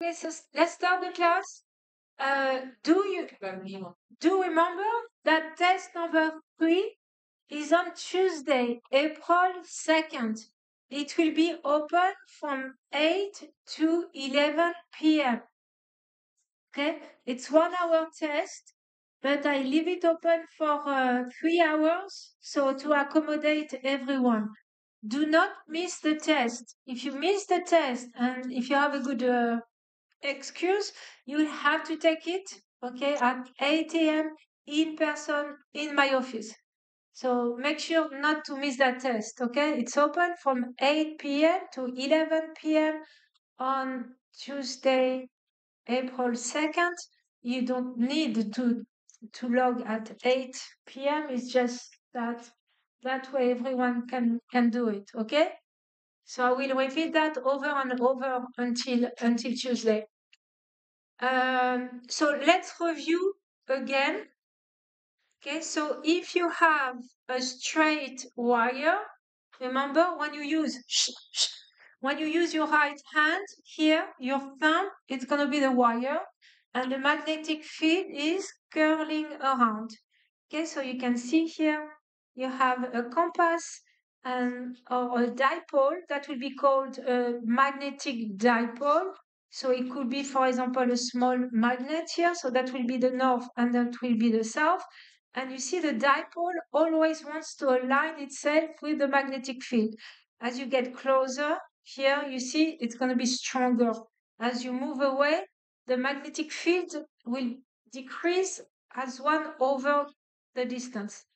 Okay, so s- let's start the class. Uh, do you do remember that test number three is on Tuesday, April 2nd. It will be open from 8 to 11 p.m. Okay, it's one hour test, but I leave it open for uh, three hours so to accommodate everyone. Do not miss the test. If you miss the test and if you have a good uh, excuse, you will have to take it, okay, at 8 a.m. in person in my office. So make sure not to miss that test, okay? It's open from 8 p.m. to 11 p.m. on Tuesday, April 2nd. You don't need to to log at 8 p.m. It's just that that way everyone can can do it, okay? So I will repeat that over and over until until Tuesday. Um, so let's review again. Okay, so if you have a straight wire, remember when you use when you use your right hand here, your thumb, it's gonna be the wire, and the magnetic field is curling around. Okay, so you can see here you have a compass and or a dipole that will be called a magnetic dipole. So it could be, for example, a small magnet here. So that will be the north and that will be the south. And you see the dipole always wants to align itself with the magnetic field. As you get closer here, you see it's going to be stronger. As you move away, the magnetic field will decrease as one over the distance.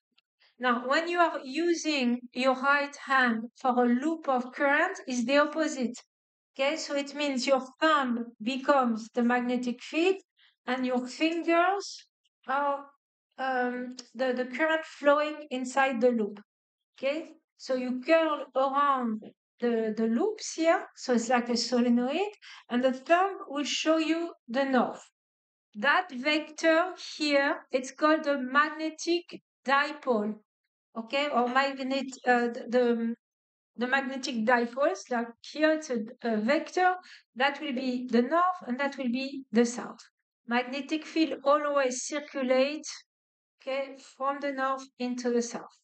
Now, when you are using your right hand for a loop of current, is the opposite. Okay, so it means your thumb becomes the magnetic field and your fingers are um, the, the current flowing inside the loop. Okay, so you curl around the, the loops here, so it's like a solenoid, and the thumb will show you the north. That vector here, it's called the magnetic dipole, okay, or magnet, uh, the, the magnetic dipoles, like here it's a, a, vector, that will be the north and that will be the south. Magnetic field always circulate okay, from the north into the south.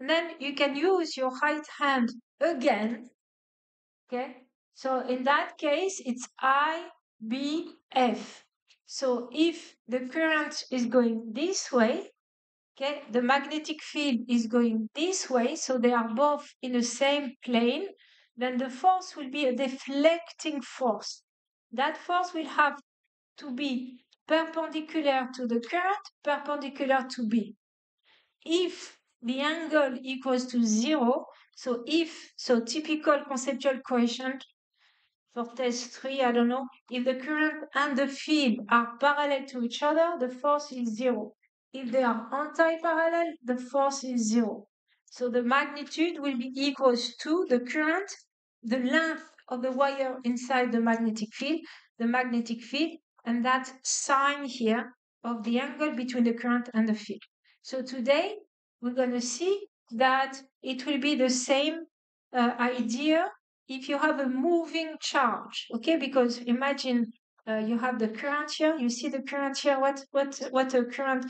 And then you can use your right hand again. Okay, so in that case, it's I, B, F. So if the current is going this way, okay, the magnetic field is going this way, so they are both in the same plane, then the force will be a deflecting force. That force will have to be perpendicular to the current, perpendicular to B. If the angle equals to zero, so if, so typical conceptual coefficient for test three, I don't know, if the current and the field are parallel to each other, the force is zero. If they are anti-parallel, the force is zero. So the magnitude will be equals to the current, the length of the wire inside the magnetic field, the magnetic field, and that sine here of the angle between the current and the field. So today we're going to see that it will be the same uh, idea if you have a moving charge, okay? Because imagine uh, you have the current here. You see the current here. What what what a current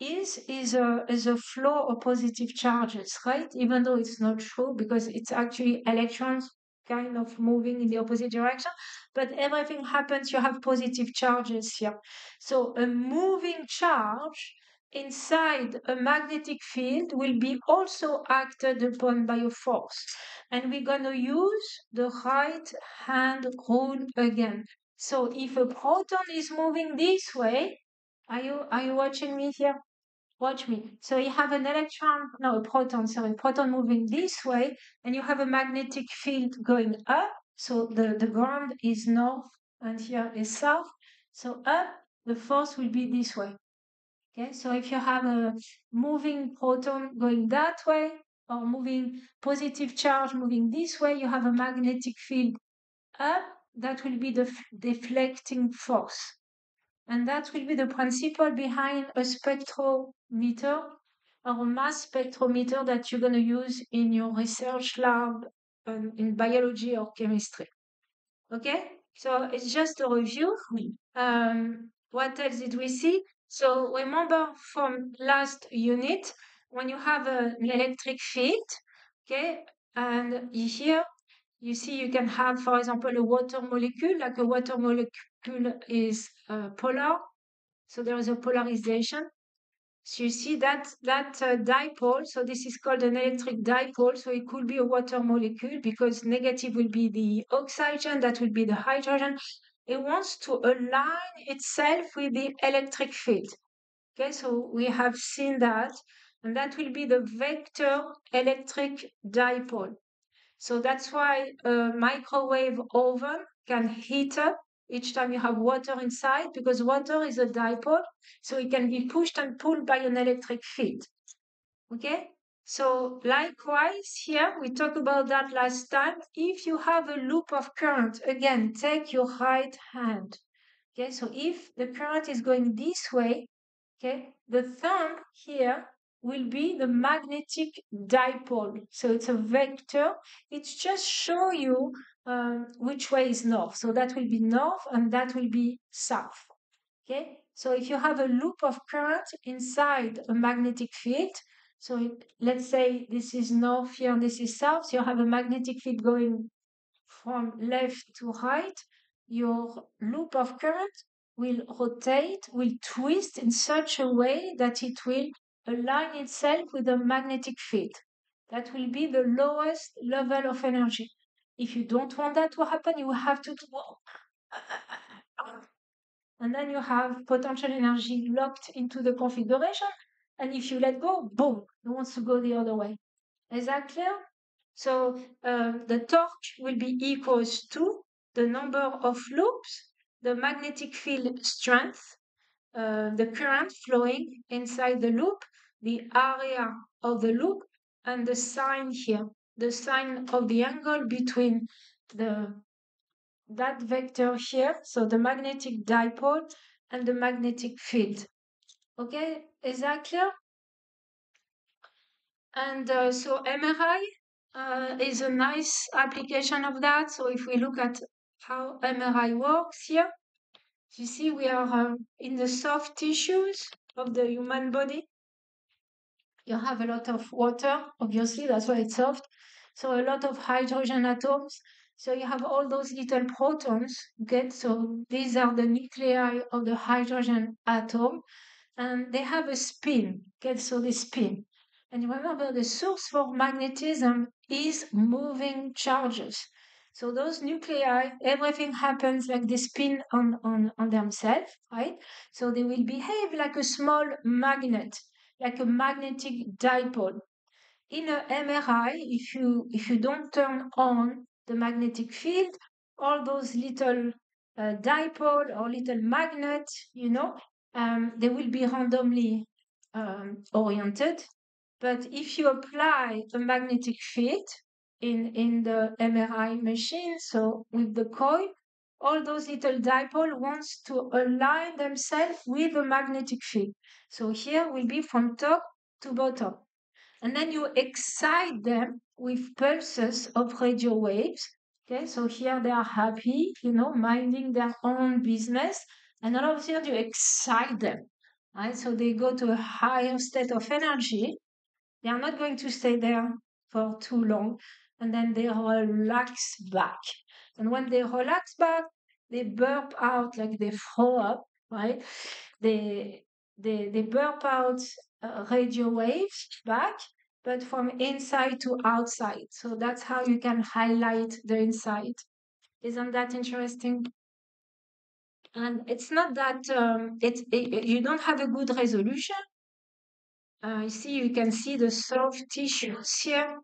is is a is a flow of positive charges, right? Even though it's not true because it's actually electrons kind of moving in the opposite direction, but everything happens. You have positive charges here. So a moving charge inside a magnetic field will be also acted upon by a force. And we're going to use the right hand rule again. So if a proton is moving this way, are you are you watching me here? Watch me. So you have an electron, no, a proton, sorry, proton moving this way, and you have a magnetic field going up. So the, the ground is north and here is south. So up, the force will be this way. Okay, so if you have a moving proton going that way or moving positive charge moving this way, you have a magnetic field up. That will be the deflecting force. And that will be the principle behind a spectrometer or a mass spectrometer that you're going to use in your research lab um, in biology or chemistry. Okay? So it's just a review. Um, what else did we see? So remember from last unit, when you have an electric field, okay, and here you see you can have, for example, a water molecule, like a water molecule is uh, polar. So there is a polarization. So you see that that uh, dipole, so this is called an electric dipole. So it could be a water molecule because negative will be the oxygen, that will be the hydrogen. It wants to align itself with the electric field. Okay, so we have seen that, and that will be the vector electric dipole. So that's why a microwave oven can heat up each time you have water inside because water is a dipole, so it can be pushed and pulled by an electric field. Okay, so likewise here, we talked about that last time. If you have a loop of current, again, take your right hand. Okay, so if the current is going this way, okay, the thumb here will be the magnetic dipole. So it's a vector. It's just show you um, which way is north. So that will be north and that will be south. Okay, so if you have a loop of current inside a magnetic field, so it, let's say this is north here and this is south, so you have a magnetic field going from left to right, your loop of current will rotate, will twist in such a way that it will align itself with the magnetic field. That will be the lowest level of energy. If you don't want that to happen, you have to do and then you have potential energy locked into the configuration. And if you let go, boom, it wants to go the other way. Is that clear? So uh, the torque will be equals to the number of loops, the magnetic field strength, uh, the current flowing inside the loop, the area of the loop, and the sine here, the sine of the angle between the that vector here, so the magnetic dipole and the magnetic field. Okay, is that clear? And uh, so MRI uh, is a nice application of that. So if we look at how MRI works here, you see we are uh, in the soft tissues of the human body. You have a lot of water, obviously, that's why it's soft. So a lot of hydrogen atoms. So you have all those little protons, okay? So these are the nuclei of the hydrogen atom, and they have a spin, okay? So they spin. And remember, the source for magnetism is moving charges. So those nuclei, everything happens like they spin on, on, on themselves, right? So they will behave like a small magnet, like a magnetic dipole. In a MRI, if you if you don't turn on the magnetic field, all those little uh, dipole or little magnet, you know, um, they will be randomly um, oriented but if you apply a magnetic field in, in the MRI machine, so with the coil, all those little dipole wants to align themselves with the magnetic field. So here will be from top to bottom. And then you excite them with pulses of radio waves. Okay, so here they are happy, you know, minding their own business. And all of a sudden you excite them. Right? So they go to a higher state of energy they are not going to stay there for too long and then they relax back. And when they relax back, they burp out like they throw up, right? They they they burp out uh, radio waves back, but from inside to outside. So that's how you can highlight the inside. Isn't that interesting? And it's not that um, it's it, you don't have a good resolution, uh, you see, you can see the soft tissues here,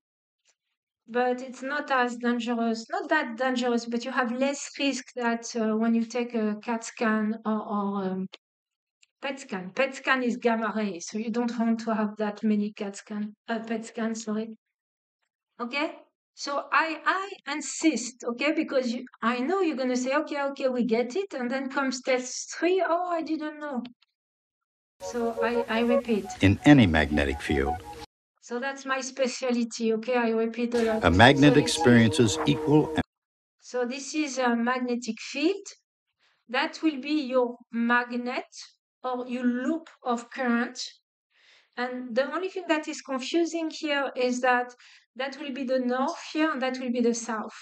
but it's not as dangerous, not that dangerous, but you have less risk that uh, when you take a CAT scan or, or um, PET scan. PET scan is gamma ray, so you don't want to have that many CAT scan, uh, PET scan, sorry. Okay? So I I insist, okay, because you, I know you're gonna say, okay, okay, we get it, and then comes test three. Oh, I didn't know. So I, I repeat. In any magnetic field. So that's my specialty, okay? I repeat a lot. A magnet so experiences equal. So this is a magnetic field. That will be your magnet or your loop of current. And the only thing that is confusing here is that that will be the north here and that will be the south.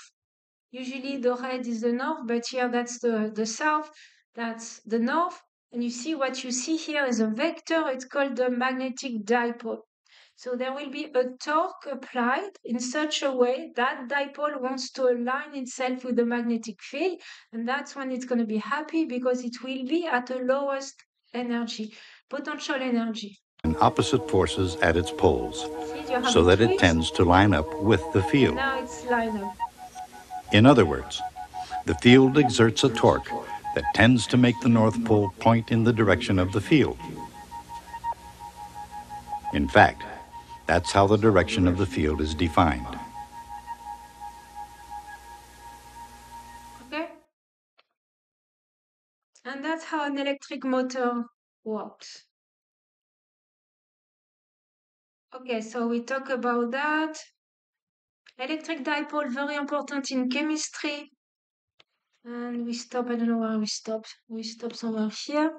Usually the red is the north, but here that's the, the south, that's the north. And you see what you see here is a vector. It's called the magnetic dipole. So there will be a torque applied in such a way that dipole wants to align itself with the magnetic field. And that's when it's going to be happy because it will be at the lowest energy, potential energy. And opposite forces at its poles, See, you have so that it tends to line up with the field. Now it's lined up. In other words, the field exerts a torque that tends to make the North Pole point in the direction of the field. In fact, that's how the direction of the field is defined. An electric motor works. Okay, so we talk about that. Electric dipole, very important in chemistry. And we stop, I don't know where we stopped. We stop somewhere here.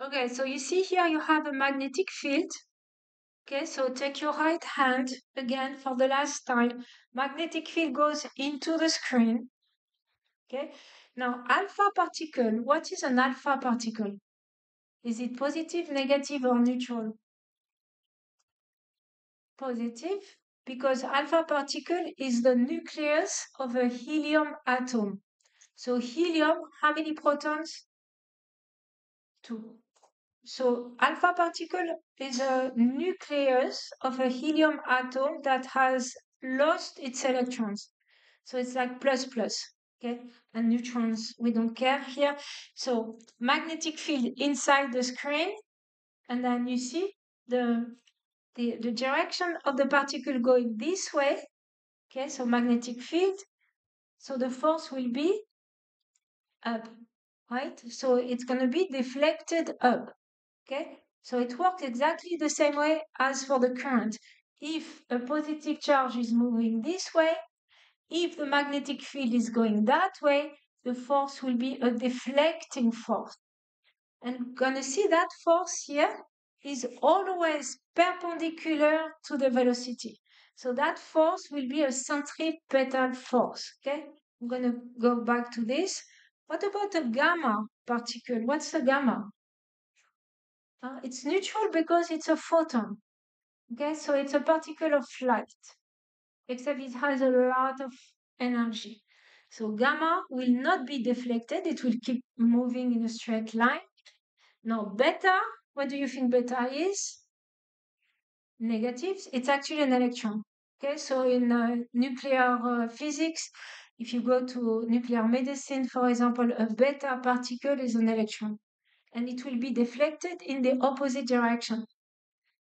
Okay, so you see here you have a magnetic field. Okay, so take your right hand again for the last time. Magnetic field goes into the screen. Okay, now alpha particle, what is an alpha particle? Is it positive, negative, or neutral? Positive, because alpha particle is the nucleus of a helium atom. So helium, how many protons? Two. So alpha particle is a nucleus of a helium atom that has lost its electrons. So it's like plus plus, okay? And neutrons, we don't care here. So magnetic field inside the screen, and then you see the the, the direction of the particle going this way. Okay, so magnetic field. So the force will be up, right? So it's going to be deflected up. Okay, so it works exactly the same way as for the current. If a positive charge is moving this way, if the magnetic field is going that way, the force will be a deflecting force. And gonna see that force here is always perpendicular to the velocity. So that force will be a centripetal force. Okay, I'm gonna go back to this. What about a gamma particle? What's a gamma? Uh, it's neutral because it's a photon. Okay, so it's a particle of light, except it has a lot of energy. So gamma will not be deflected, it will keep moving in a straight line. Now beta, what do you think beta is? Negatives, it's actually an electron. Okay, so in uh, nuclear uh, physics, if you go to nuclear medicine, for example, a beta particle is an electron and it will be deflected in the opposite direction.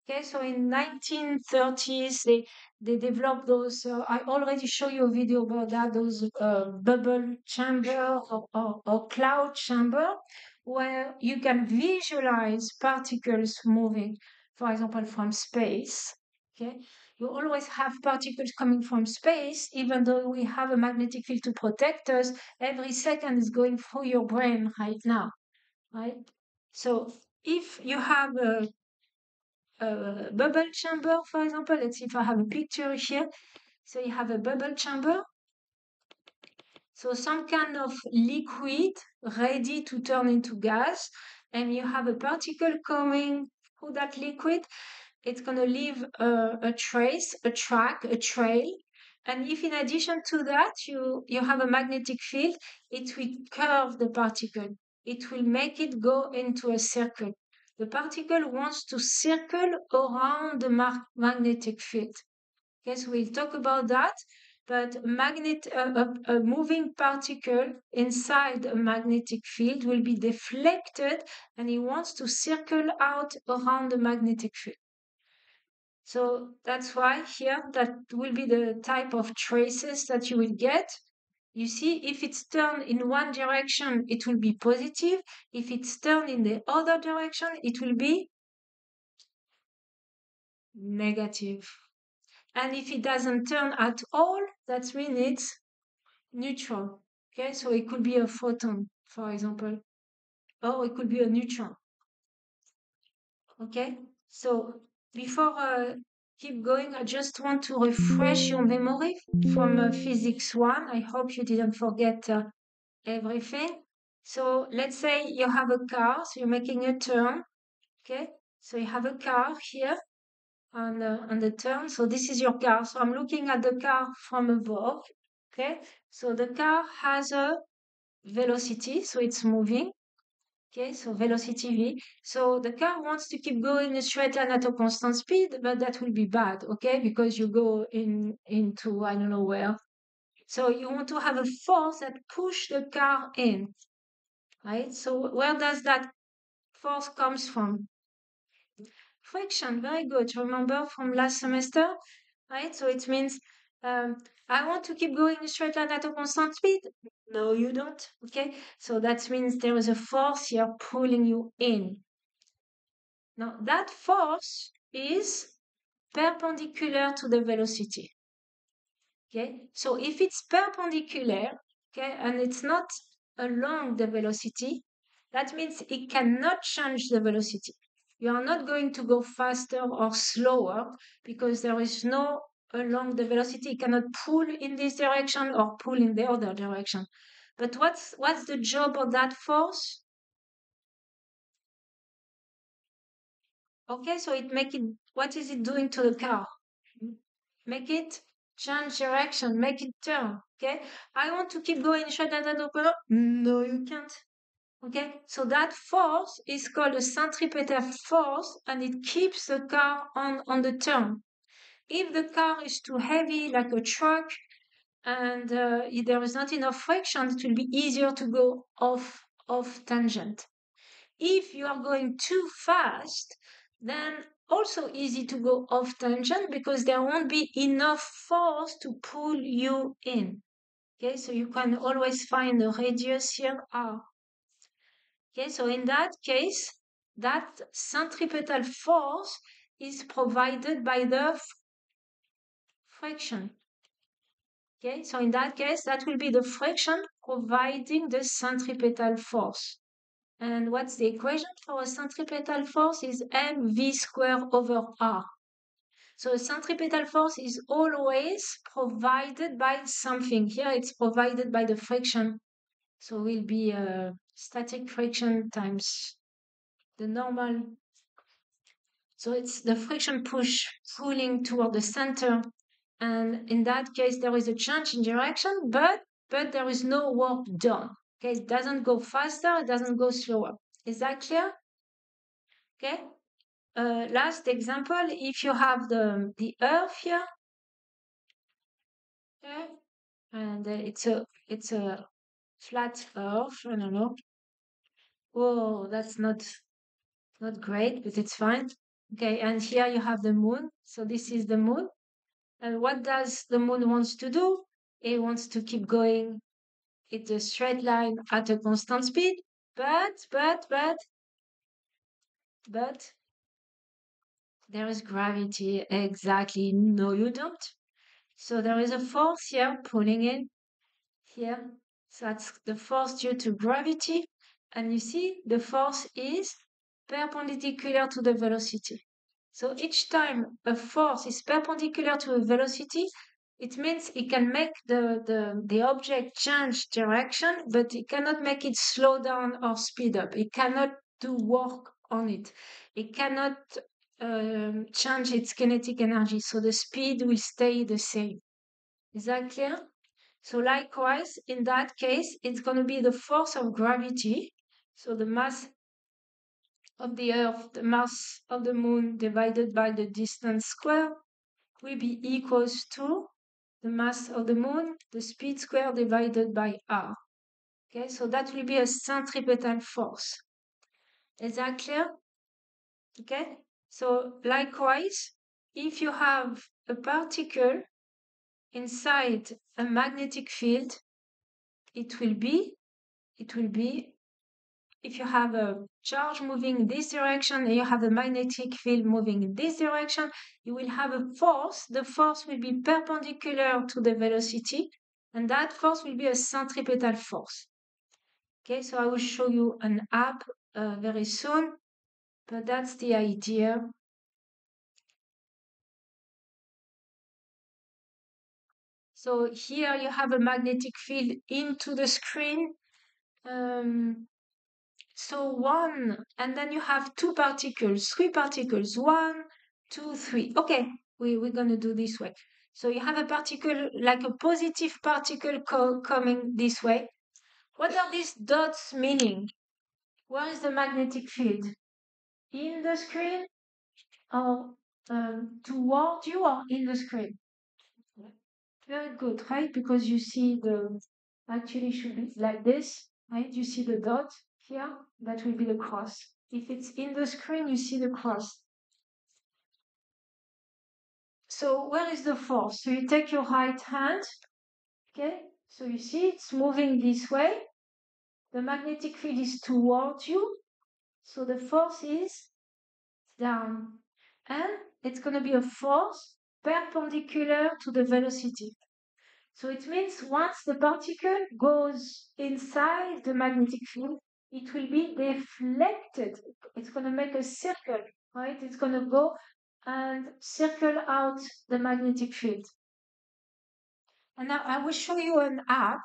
Okay, so in 1930s, they, they developed those, uh, I already show you a video about that, those uh, bubble chamber or, or, or cloud chamber, where you can visualize particles moving, for example, from space. Okay, you always have particles coming from space, even though we have a magnetic field to protect us, every second is going through your brain right now, right? So if you have a, a bubble chamber, for example, let's see if I have a picture here. So you have a bubble chamber. So some kind of liquid ready to turn into gas, and you have a particle coming through that liquid. It's going to leave a, a trace, a track, a trail. And if in addition to that, you, you have a magnetic field, it will curve the particle it will make it go into a circle. The particle wants to circle around the mag magnetic field. So we'll talk about that. But magnet, a, a moving particle inside a magnetic field will be deflected and it wants to circle out around the magnetic field. So that's why here that will be the type of traces that you will get you see, if it's turned in one direction, it will be positive. If it's turned in the other direction, it will be negative. And if it doesn't turn at all, that means it's neutral. Okay, so it could be a photon, for example, or it could be a neutron. Okay, so before uh, keep going, I just want to refresh your memory from uh, physics one. I hope you didn't forget uh, everything. So let's say you have a car, so you're making a turn. Okay, so you have a car here on the, on the turn. So this is your car. So I'm looking at the car from above. Okay, so the car has a velocity, so it's moving. Okay, so velocity v. So the car wants to keep going straight line at a constant speed, but that will be bad, okay, because you go in into I don't know where. So you want to have a force that push the car in, right? So where does that force comes from? Friction, very good. Remember from last semester, right? So it means um, I want to keep going straight line at a constant speed. No, you don't. Okay, so that means there is a force here pulling you in. Now that force is perpendicular to the velocity. Okay, so if it's perpendicular, okay, and it's not along the velocity, that means it cannot change the velocity. You are not going to go faster or slower because there is no along the velocity. It cannot pull in this direction or pull in the other direction. But what's what's the job of that force? Okay, so it make it what is it doing to the car? Make it change direction, make it turn. Okay, I want to keep going straight at the No, you can't. Okay, so that force is called a centripetal force and it keeps the car on, on the turn. If the car is too heavy, like a truck, and uh, there is not enough friction, it will be easier to go off, off tangent. If you are going too fast, then also easy to go off tangent because there won't be enough force to pull you in. Okay, so you can always find the radius here R. Okay, so in that case, that centripetal force is provided by the friction. Okay, so in that case, that will be the friction providing the centripetal force. And what's the equation for a centripetal force is mv squared over r. So a centripetal force is always provided by something. Here it's provided by the friction. So it will be uh, static friction times the normal. So it's the friction push pulling toward the center and in that case, there is a change in direction, but, but there is no work done. Okay, it doesn't go faster, it doesn't go slower. Is that clear? Okay. Uh, last example, if you have the, the earth here, okay, and uh, it's a it's a flat earth, I don't know. Oh, that's not not great, but it's fine. Okay, and here you have the moon. So this is the moon. And what does the moon wants to do? It wants to keep going in a straight line at a constant speed, but, but, but, but, there is gravity. Exactly. No, you don't. So there is a force here pulling in here. So that's the force due to gravity. And you see the force is perpendicular to the velocity. So each time a force is perpendicular to a velocity, it means it can make the, the, the object change direction, but it cannot make it slow down or speed up. It cannot do work on it. It cannot um, change its kinetic energy. So the speed will stay the same. Is that clear? So likewise, in that case, it's going to be the force of gravity. So the mass of the Earth, the mass of the Moon divided by the distance square will be equals to the mass of the Moon, the speed square divided by r. Okay, so that will be a centripetal force. Is that clear? Okay, so likewise, if you have a particle inside a magnetic field, it will be, it will be if you have a charge moving in this direction and you have a magnetic field moving in this direction, you will have a force. The force will be perpendicular to the velocity, and that force will be a centripetal force. Okay, so I will show you an app uh, very soon, but that's the idea. So here you have a magnetic field into the screen. Um, so one, and then you have two particles, three particles, one, two, three. Okay, we, we're going to do this way. So you have a particle, like a positive particle co coming this way. What are these dots meaning? Where is the magnetic field? In the screen or um, toward you or in the screen? Very good, right? Because you see the, actually should be like this, right? You see the dot here, that will be the cross. If it's in the screen, you see the cross. So where is the force? So you take your right hand, okay? So you see it's moving this way. The magnetic field is towards you. So the force is down. And it's going to be a force perpendicular to the velocity. So it means once the particle goes inside the magnetic field, it will be deflected. It's going to make a circle, right? It's going to go and circle out the magnetic field. And now I will show you an app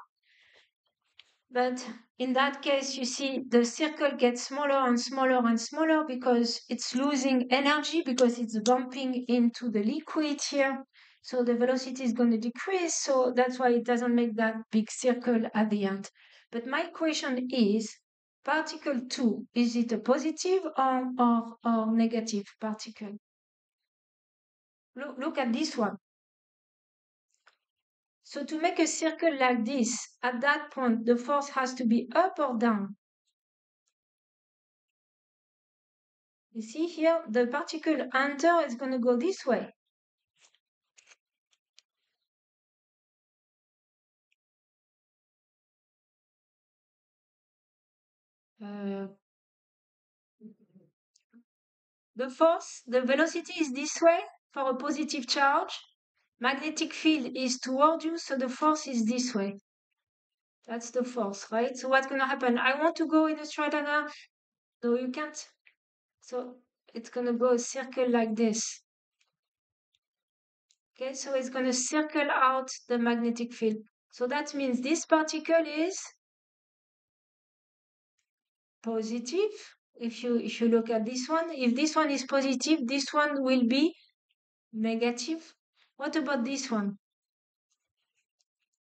but in that case, you see the circle gets smaller and smaller and smaller because it's losing energy because it's bumping into the liquid here. So the velocity is going to decrease. So that's why it doesn't make that big circle at the end. But my question is, particle 2, is it a positive or, or, or negative particle? Look, look at this one. So to make a circle like this, at that point, the force has to be up or down. You see here, the particle enter is going to go this way. Uh, the force, the velocity is this way for a positive charge magnetic field is toward you, so the force is this way. That's the force, right? So what's going to happen? I want to go in a straight line. No, you can't. So it's going to go a circle like this. Okay, so it's going to circle out the magnetic field. So that means this particle is positive. If you if you look at this one, if this one is positive, this one will be negative. What about this one?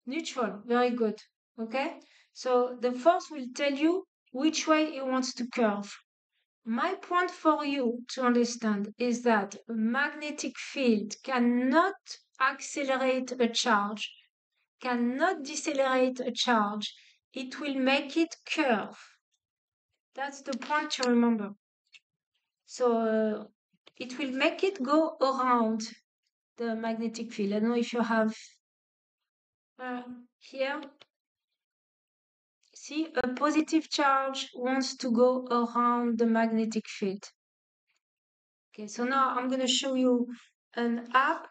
Neutral, very good. Okay, so the force will tell you which way it wants to curve. My point for you to understand is that a magnetic field cannot accelerate a charge, cannot decelerate a charge. It will make it curve. That's the point to remember. So uh, it will make it go around the magnetic field. I don't know if you have uh, here. See, a positive charge wants to go around the magnetic field. Okay, so now I'm going to show you an app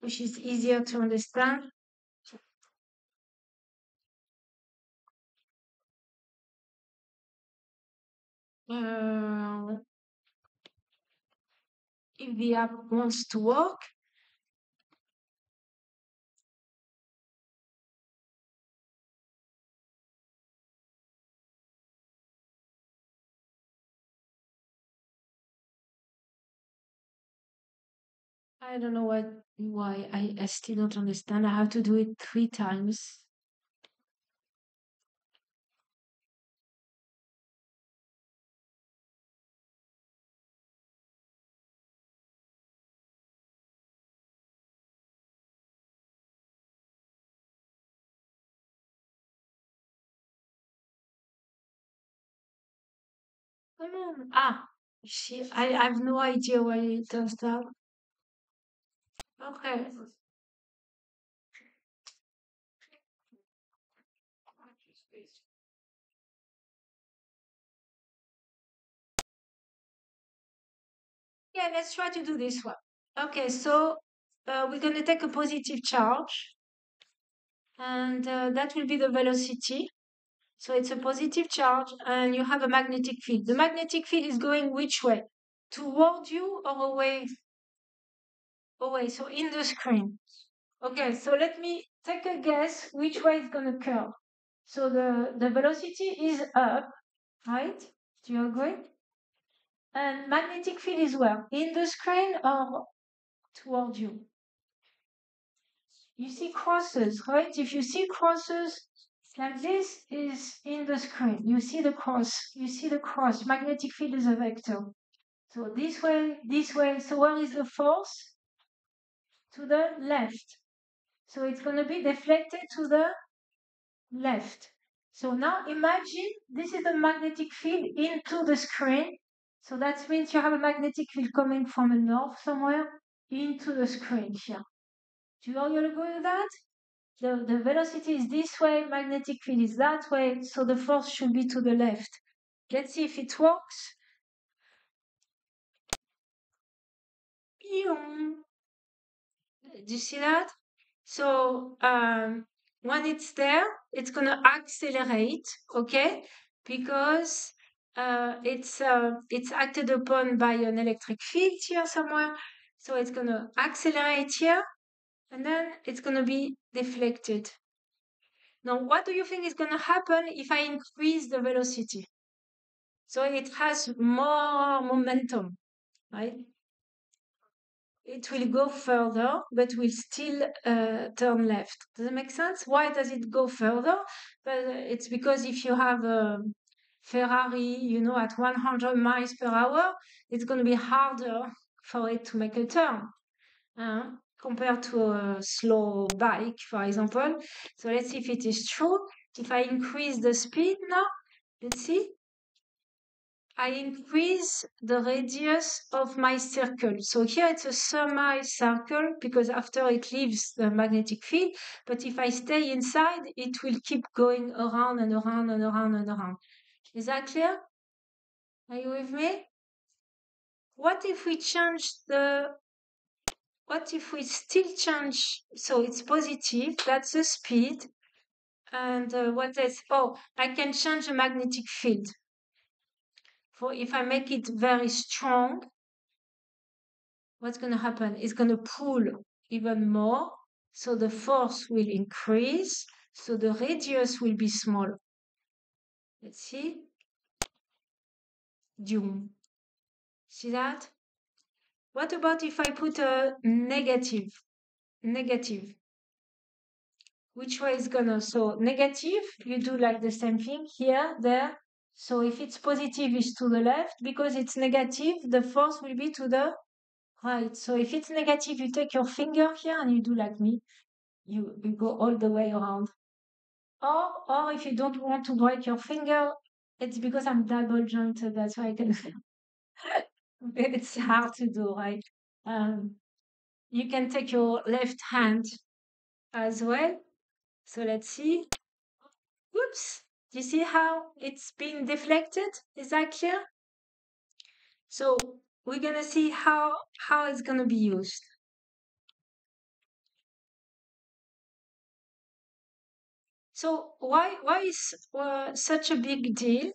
which is easier to understand. Uh, if the app wants to work, I don't know what why I, I still don't understand. I have to do it three times. Ah, she, I, I have no idea why it does that. Okay. Yeah, let's try to do this one. Okay, so uh, we're going to take a positive charge. And uh, that will be the velocity. So it's a positive charge, and you have a magnetic field. The magnetic field is going which way? Toward you or away? Away, so in the screen. Okay, so let me take a guess which way it's going to curve. So the, the velocity is up, right? Do you agree? And magnetic field is where? In the screen or toward you? You see crosses, right? If you see crosses like this is in the screen. You see the cross. You see the cross. Magnetic field is a vector. So this way, this way. So where is the force? To the left. So it's going to be deflected to the left. So now imagine this is the magnetic field into the screen. So that means you have a magnetic field coming from the north somewhere into the screen here. Do you all agree with that? The, the velocity is this way, magnetic field is that way, so the force should be to the left. Let's see if it works. Do you see that? So um, when it's there, it's going to accelerate, okay? Because uh, it's uh, it's acted upon by an electric field here somewhere. So it's going to accelerate here, and then it's going to be deflected. Now, what do you think is going to happen if I increase the velocity? So it has more momentum, right? It will go further, but will still uh, turn left. Does it make sense? Why does it go further? But it's because if you have a Ferrari, you know, at 100 miles per hour, it's going to be harder for it to make a turn. Uh, compared to a slow bike, for example. So let's see if it is true. If I increase the speed now, let's see. I increase the radius of my circle. So here it's a semi-circle because after it leaves the magnetic field. But if I stay inside, it will keep going around and around and around and around. Is that clear? Are you with me? What if we change the what if we still change? So it's positive, that's the speed. And uh, what else? Oh, I can change the magnetic field. For if I make it very strong, what's going to happen? It's going to pull even more. So the force will increase. So the radius will be smaller. Let's see. Doom. See that? What about if I put a negative? Negative. Which way is gonna? So negative, you do like the same thing here, there. So if it's positive, it's to the left. Because it's negative, the force will be to the right. So if it's negative, you take your finger here and you do like me. You, you go all the way around. Or, or if you don't want to break your finger, it's because I'm double jointed. That's why I can it's hard to do, right? Um, you can take your left hand as well. So let's see. Oops. Do you see how it's being deflected? Is that clear? So we're going to see how, how it's going to be used. So why, why is uh, such a big deal?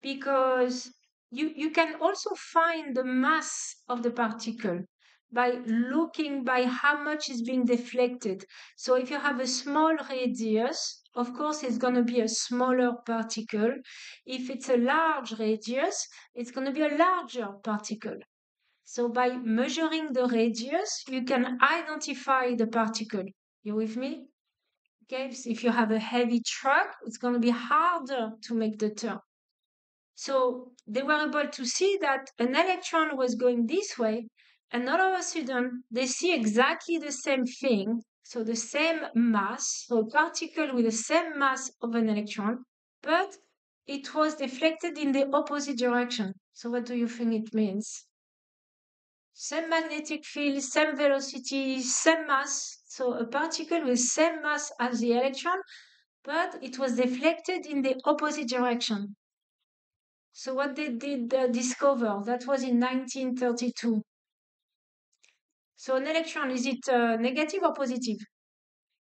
Because you, you can also find the mass of the particle by looking by how much is being deflected. So if you have a small radius, of course, it's going to be a smaller particle. If it's a large radius, it's going to be a larger particle. So by measuring the radius, you can identify the particle. You with me? Okay, so if you have a heavy truck, it's going to be harder to make the turn. So they were able to see that an electron was going this way, and all of a sudden they see exactly the same thing, so the same mass, so a particle with the same mass of an electron, but it was deflected in the opposite direction. So what do you think it means? Same magnetic field, same velocity, same mass. So a particle with same mass as the electron, but it was deflected in the opposite direction. So what they did uh, discover, that was in 1932. So an electron, is it uh, negative or positive?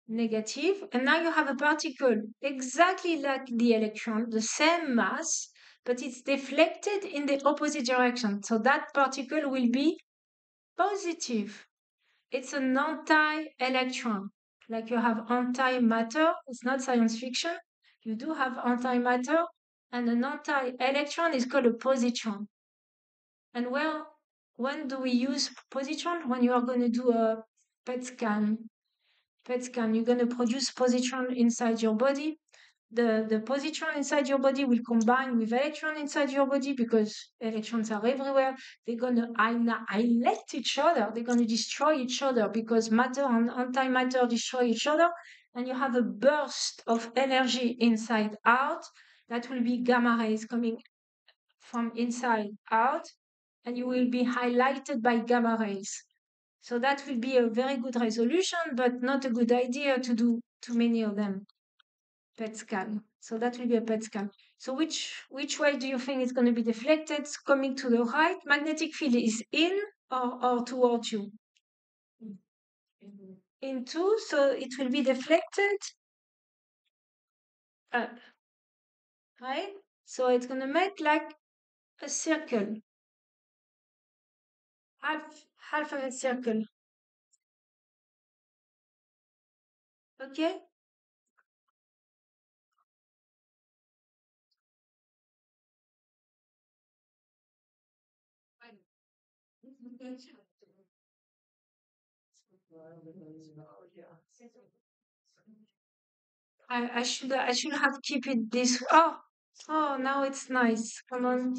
Negative. And now you have a particle exactly like the electron, the same mass, but it's deflected in the opposite direction. So that particle will be positive. It's an anti-electron. Like you have antimatter, it's not science fiction. You do have antimatter, and an anti-electron is called a positron. And well, when do we use positron? When you are going to do a PET scan. PET scan, you're going to produce positron inside your body. The, the positron inside your body will combine with electron inside your body because electrons are everywhere. They're going to annihilate each other. They're going to destroy each other because matter and antimatter destroy each other. And you have a burst of energy inside out that will be gamma rays coming from inside out and you will be highlighted by gamma rays. So that will be a very good resolution, but not a good idea to do too many of them. PET scan. So that will be a PET scan. So which which way do you think it's going to be deflected? Coming to the right, magnetic field is in or, or towards you? Into, so it will be deflected up. Right? So it's going to make like a circle half half of a circle. Okay? I, I should I should have keep it this oh oh now it's nice. Come on.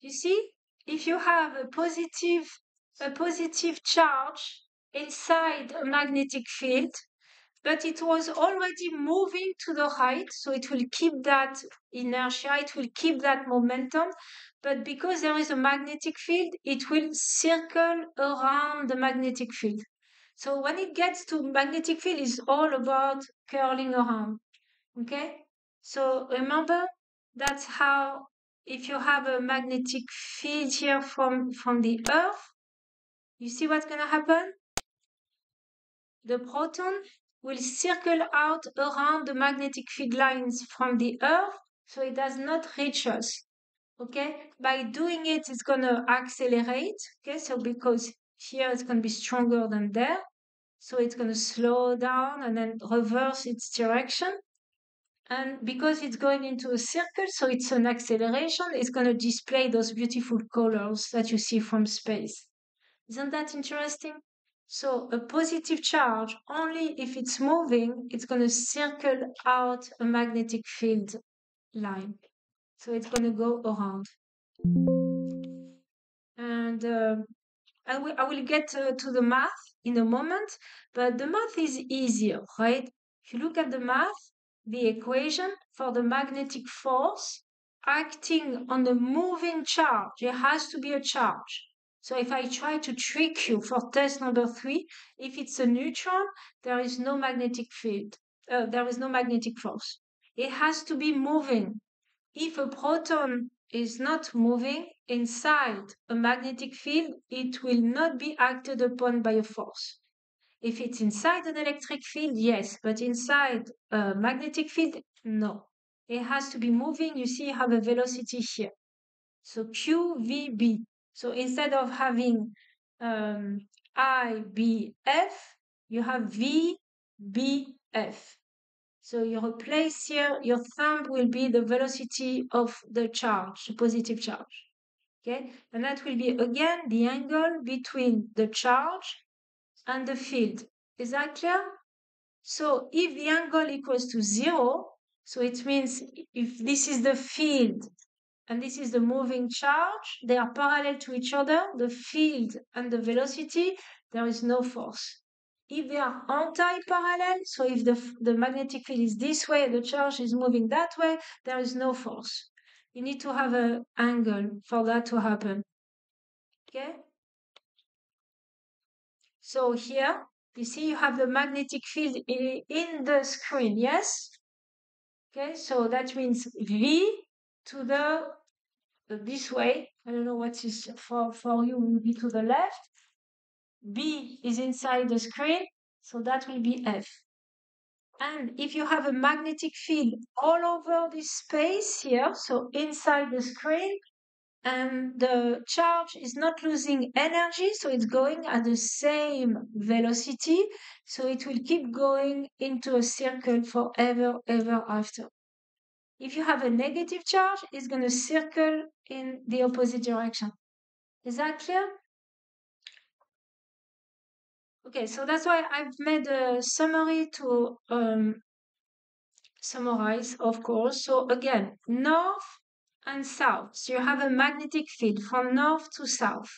You see, if you have a positive a positive charge inside a magnetic field, but it was already moving to the right, so it will keep that inertia, it will keep that momentum, but because there is a magnetic field, it will circle around the magnetic field. So when it gets to magnetic field, it's all about curling around. Okay? So remember, that's how if you have a magnetic field here from, from the Earth, you see what's going to happen? The proton will circle out around the magnetic field lines from the Earth, so it does not reach us. Okay, by doing it, it's going to accelerate. Okay, so because here it's going to be stronger than there, so it's going to slow down and then reverse its direction. And because it's going into a circle, so it's an acceleration, it's going to display those beautiful colors that you see from space. Isn't that interesting? So a positive charge, only if it's moving, it's going to circle out a magnetic field line. So it's going to go around. And uh, I, will, I will get uh, to the math in a moment, but the math is easier, right? If you look at the math, the equation for the magnetic force acting on the moving charge, there has to be a charge. So if I try to trick you for test number three, if it's a neutron, there is no magnetic field. Uh, there is no magnetic force. It has to be moving. If a proton is not moving inside a magnetic field, it will not be acted upon by a force. If it's inside an electric field, yes, but inside a magnetic field, no. It has to be moving. You see, you have a velocity here. So QVB. So instead of having um, IBF, you have VBF. So you replace here, your thumb will be the velocity of the charge, the positive charge. Okay, and that will be again the angle between the charge and the field. Is that clear? So if the angle equals to zero, so it means if this is the field and this is the moving charge, they are parallel to each other, the field and the velocity, there is no force. If they are anti-parallel, so if the, the magnetic field is this way, the charge is moving that way, there is no force. You need to have an angle for that to happen. Okay? So here, you see you have the magnetic field in the screen, yes? Okay, so that means V to the, this way. I don't know what is for, for you will be to the left. B is inside the screen, so that will be F. And if you have a magnetic field all over this space here, so inside the screen, and the charge is not losing energy, so it's going at the same velocity, so it will keep going into a circle forever, ever after. If you have a negative charge, it's going to circle in the opposite direction. Is that clear? Okay, so that's why I've made a summary to um, summarize, of course. So again, north and south. So you have a magnetic field from north to south.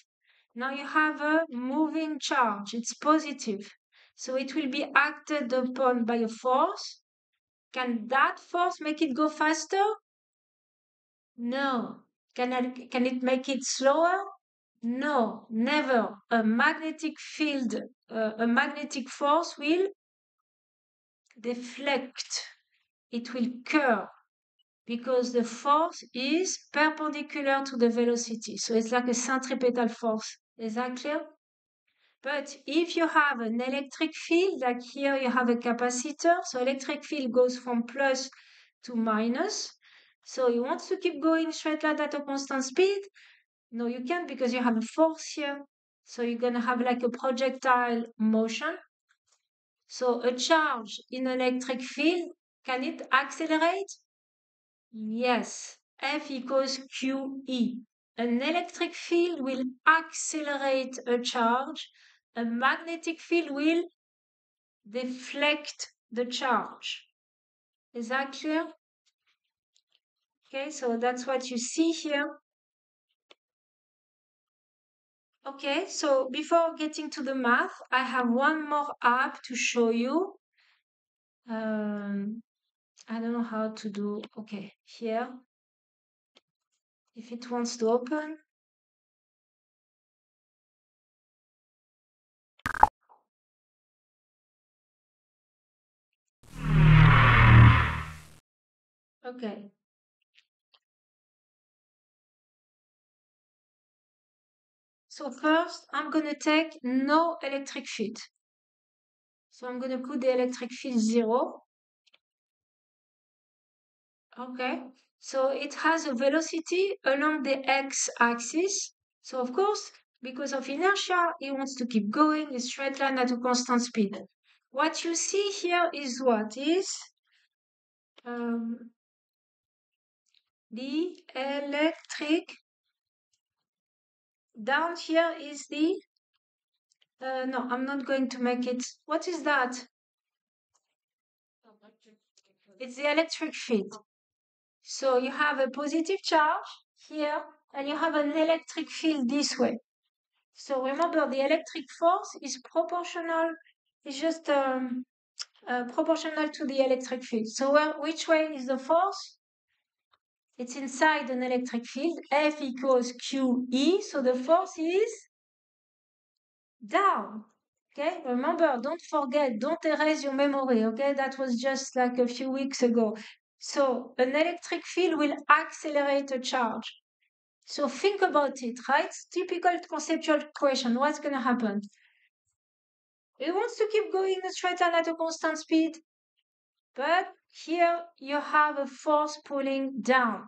Now you have a moving charge. It's positive. So it will be acted upon by a force. Can that force make it go faster? No. Can, I, can it make it slower? No, never. A magnetic field, uh, a magnetic force will deflect. It will curve because the force is perpendicular to the velocity. So it's like a centripetal force. Is that clear? But if you have an electric field, like here you have a capacitor, so electric field goes from plus to minus. So you want to keep going straight line at a constant speed. No, you can't because you have a force here. So you're going to have like a projectile motion. So a charge in an electric field, can it accelerate? Yes, F equals QE. An electric field will accelerate a charge. A magnetic field will deflect the charge. Is that clear? Okay, so that's what you see here. Okay, so before getting to the math, I have one more app to show you. Um, I don't know how to do, okay, here. If it wants to open. Okay, So first, I'm going to take no electric field. So I'm going to put the electric field zero. Okay, so it has a velocity along the x-axis. So of course, because of inertia, it wants to keep going in straight line at a constant speed. What you see here is what is um, the electric down here is the, uh, no, I'm not going to make it. What is that? It's the electric field. So you have a positive charge here and you have an electric field this way. So remember the electric force is proportional, it's just um, uh, proportional to the electric field. So where, which way is the force? It's inside an electric field. F equals QE. So the force is down. Okay, remember, don't forget, don't erase your memory. Okay, that was just like a few weeks ago. So an electric field will accelerate a charge. So think about it, right? Typical conceptual question. What's going to happen? It wants to keep going straight and at a constant speed. But here you have a force pulling down.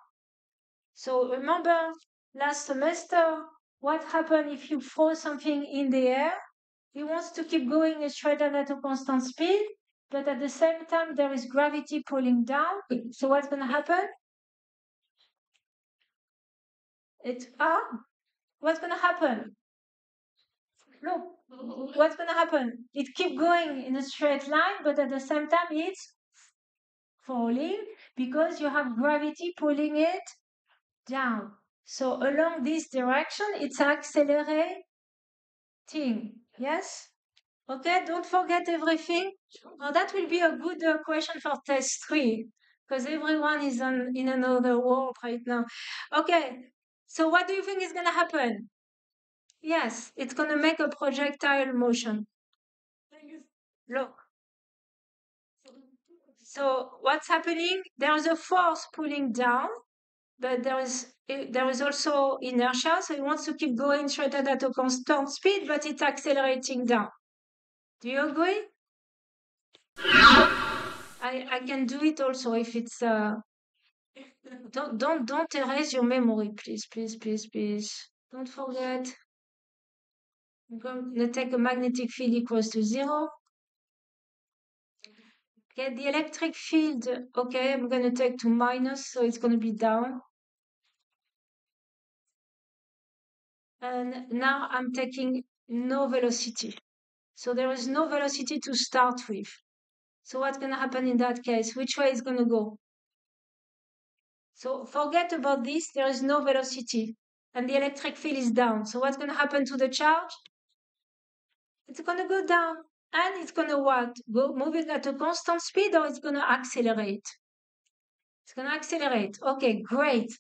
So remember last semester, what happened if you throw something in the air? It wants to keep going straight line at a constant speed, but at the same time, there is gravity pulling down. So what's going to happen? It, ah, what's going to happen? Look, what's going to happen? It keep going in a straight line, but at the same time, it's falling because you have gravity pulling it down. So along this direction, it's accelerating. Yes? Okay, don't forget everything. Now that will be a good uh, question for test three because everyone is on, in another world right now. Okay, so what do you think is going to happen? Yes, it's going to make a projectile motion. Look. So what's happening? There is a force pulling down, but there is there is also inertia. So it wants to keep going straight at a constant speed, but it's accelerating down. Do you agree? I, I can do it also if it's uh don't don't don't erase your memory please please please please don't forget I'm going to take a magnetic field equals to zero okay the electric field okay I'm going to take to minus so it's going to be down and now I'm taking no velocity so there is no velocity to start with so what's going to happen in that case? Which way is going to go? So forget about this. There is no velocity and the electric field is down. So what's going to happen to the charge? It's going to go down and it's going to what? Go moving at a constant speed or it's going to accelerate? It's going to accelerate. Okay, great.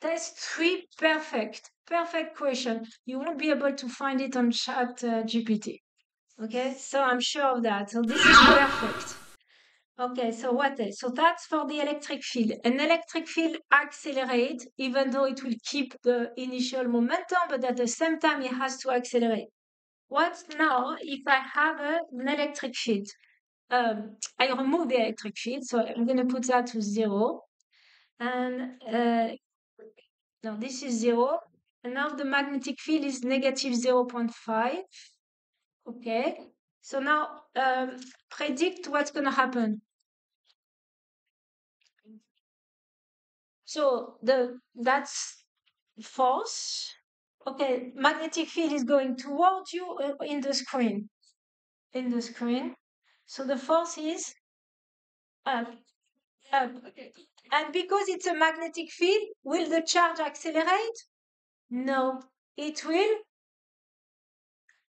Test three, perfect. Perfect question. You won't be able to find it on chat uh, GPT. Okay, so I'm sure of that. So this is perfect. Okay, so what else? So that's for the electric field. An electric field accelerates, even though it will keep the initial momentum, but at the same time, it has to accelerate. What now if I have a, an electric field? Um, I remove the electric field, so I'm going to put that to zero. And uh, now this is zero. And now the magnetic field is negative 0.5. Okay. So now um, predict what's going to happen. So the that's force. Okay, magnetic field is going towards you uh, in the screen. In the screen. So the force is up, up. And because it's a magnetic field, will the charge accelerate? No, it will.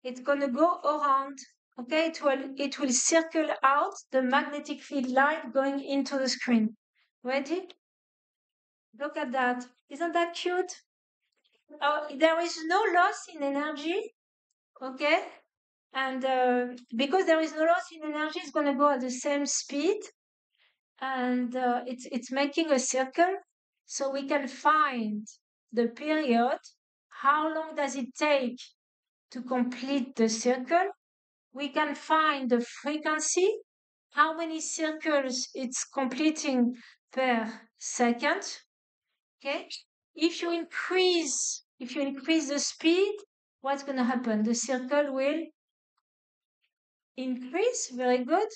It's going to go around Okay, it will, it will circle out the magnetic field line going into the screen. Ready? Look at that. Isn't that cute? Oh, there is no loss in energy. Okay? And uh, because there is no loss in energy, it's going to go at the same speed. And uh, it's, it's making a circle. So we can find the period. How long does it take to complete the circle? we can find the frequency, how many circles it's completing per second. Okay. If you increase, if you increase the speed, what's going to happen? The circle will increase. Very good.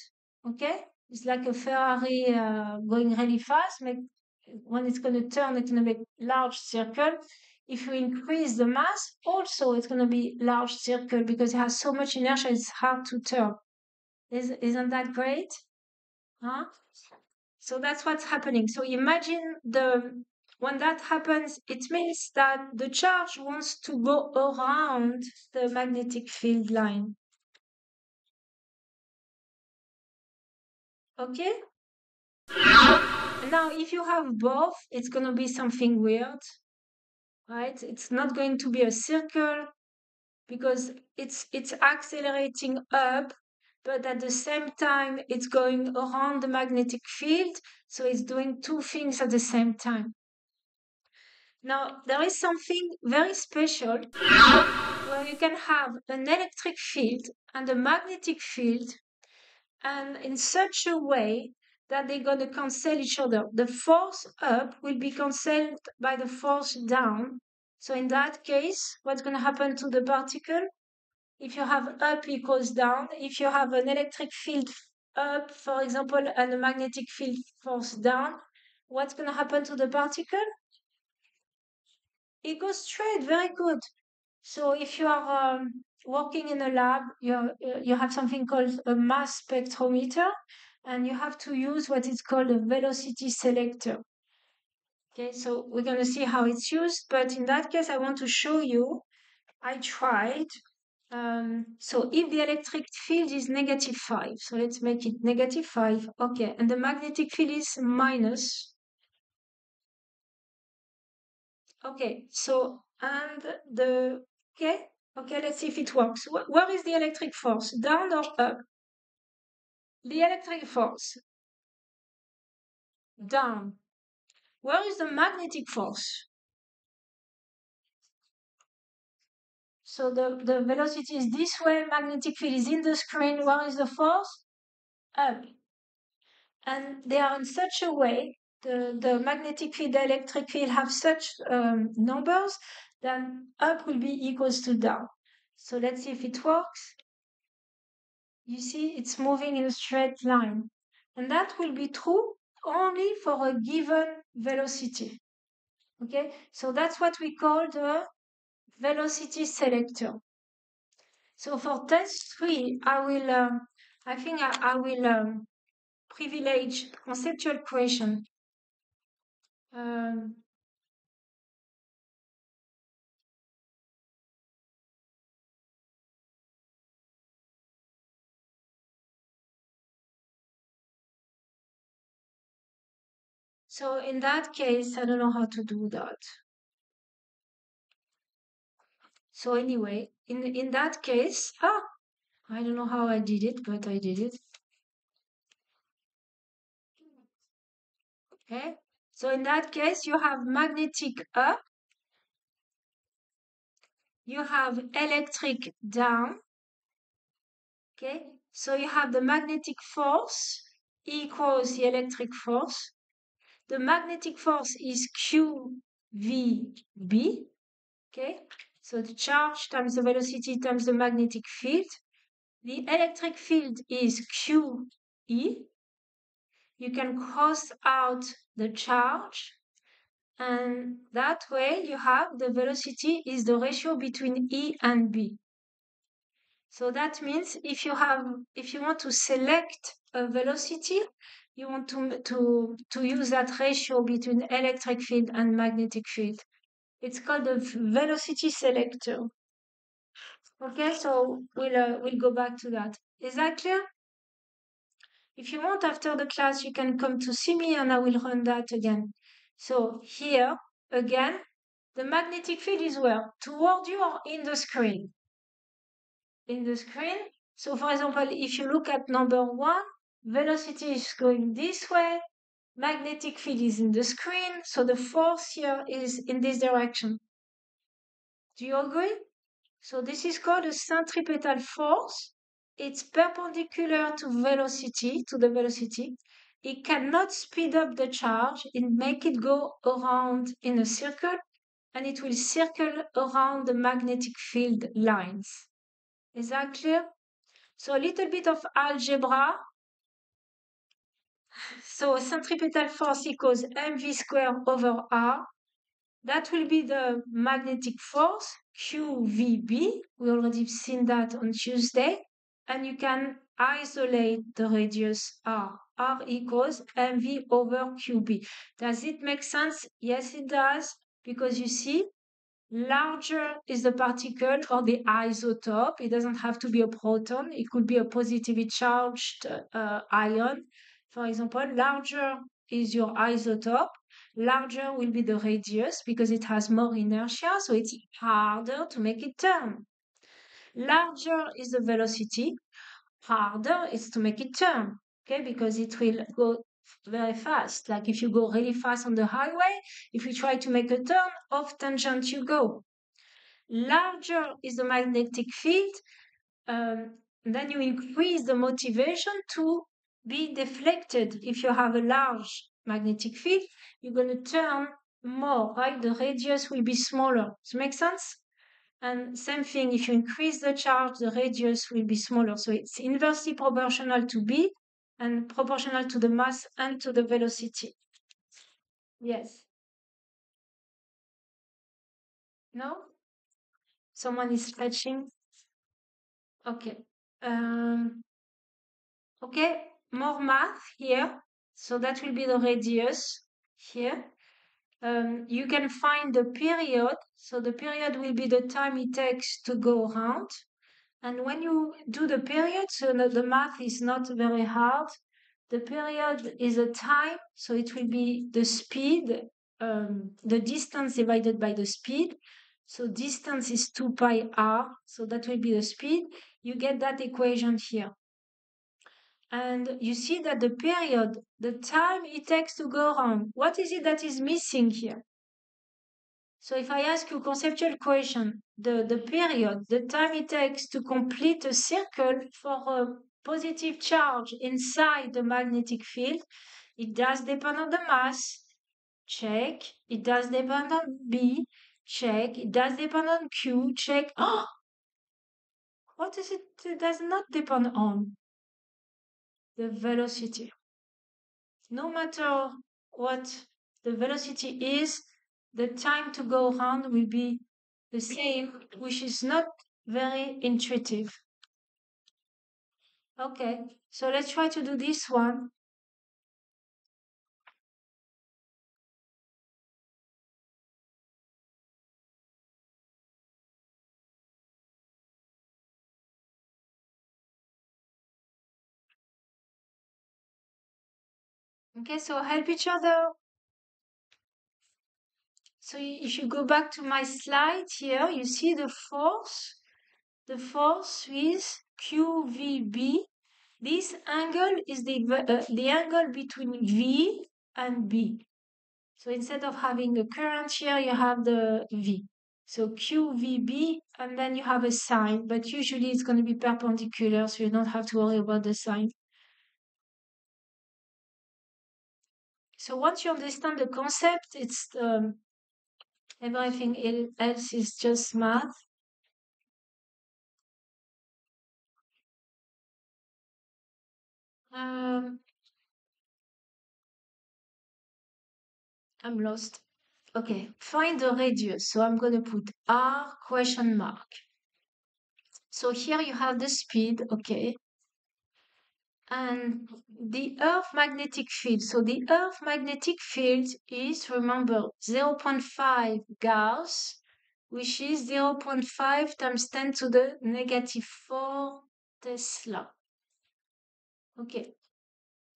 Okay. It's like a Ferrari uh, going really fast. Make, when it's going to turn, it's going to make large circle if you increase the mass, also it's going to be large circle because it has so much inertia, it's hard to turn. Is, isn't that great? Huh? So that's what's happening. So imagine the when that happens, it means that the charge wants to go around the magnetic field line. Okay? Now, if you have both, it's going to be something weird right? It's not going to be a circle because it's it's accelerating up, but at the same time it's going around the magnetic field, so it's doing two things at the same time. Now there is something very special where you can have an electric field and a magnetic field and in such a way that they're going to cancel each other. The force up will be cancelled by the force down. So in that case, what's going to happen to the particle? If you have up equals down, if you have an electric field up, for example, and a magnetic field force down, what's going to happen to the particle? It goes straight, very good. So if you are um, working in a lab, you, you have something called a mass spectrometer, and you have to use what is called a velocity selector. Okay, so we're going to see how it's used, but in that case, I want to show you, I tried. Um, so if the electric field is negative 5, so let's make it negative 5, okay, and the magnetic field is minus. Okay, so, and the, okay, okay, let's see if it works. Where is the electric force, down or up? the electric force. Down. Where is the magnetic force? So the, the velocity is this way, magnetic field is in the screen. Where is the force? Up. And they are in such a way, the, the magnetic field, the electric field have such um, numbers, then up will be equals to down. So let's see if it works. You see, it's moving in a straight line. And that will be true only for a given velocity. Okay, so that's what we call the velocity selector. So for test three, I will, um, I think I, I will um, privilege conceptual question. Um, so in that case, I don't know how to do that. So anyway, in in that case, ah, I don't know how I did it, but I did it. Okay, so in that case, you have magnetic up, you have electric down. Okay, so you have the magnetic force equals the electric force. The magnetic force is QVB. Okay, so the charge times the velocity times the magnetic field. The electric field is QE. You can cross out the charge and that way you have the velocity is the ratio between E and B. So that means if you have, if you want to select a velocity, you want to, to, to use that ratio between electric field and magnetic field. It's called the velocity selector. Okay, so we'll, uh, we'll go back to that. Is that clear? If you want after the class, you can come to see me and I will run that again. So here, again, the magnetic field is where? Toward you or in the screen? In the screen. So for example, if you look at number one, velocity is going this way, magnetic field is in the screen, so the force here is in this direction. Do you agree? So this is called a centripetal force. It's perpendicular to velocity, to the velocity. It cannot speed up the charge. It make it go around in a circle and it will circle around the magnetic field lines. Is that clear? So a little bit of algebra so centripetal force equals mv squared over r. That will be the magnetic force, QVB. We already seen that on Tuesday. And you can isolate the radius r. r equals mv over qb. Does it make sense? Yes, it does. Because you see, larger is the particle or the isotope. It doesn't have to be a proton. It could be a positively charged uh, ion. For example, larger is your isotope, larger will be the radius because it has more inertia, so it's harder to make it turn. Larger is the velocity, harder is to make it turn, okay, because it will go very fast. Like if you go really fast on the highway, if you try to make a turn, off tangent you go. Larger is the magnetic field, um, then you increase the motivation to be deflected. If you have a large magnetic field, you're going to turn more, right? The radius will be smaller. Does it make sense? And same thing, if you increase the charge, the radius will be smaller. So it's inversely proportional to B and proportional to the mass and to the velocity. Yes. No? Someone is stretching? Okay. Um, okay, more math here. So that will be the radius here. Um, you can find the period. So the period will be the time it takes to go around. And when you do the period, so the math is not very hard. The period is a time, so it will be the speed, um, the distance divided by the speed. So distance is 2 pi r, so that will be the speed. You get that equation here. And you see that the period, the time it takes to go around, what is it that is missing here? So if I ask you conceptual question, the, the period, the time it takes to complete a circle for a positive charge inside the magnetic field, it does depend on the mass, check. It does depend on B, check. It does depend on Q, check. Oh! What is it? It does not depend on the velocity. No matter what the velocity is, the time to go around will be the same, which is not very intuitive. Okay, so let's try to do this one. Okay, so help each other. So if you go back to my slide here, you see the force. The force is QVB. This angle is the, uh, the angle between V and B. So instead of having a current here, you have the V. So QVB, and then you have a sine, but usually it's going to be perpendicular, so you don't have to worry about the sine. So once you understand the concept, it's um, everything else is just math. Um, I'm lost. Okay, find the radius. So I'm going to put R question mark. So here you have the speed, okay and the Earth magnetic field. So the Earth magnetic field is, remember, 0.5 Gauss, which is 0.5 times 10 to the negative 4 Tesla. Okay,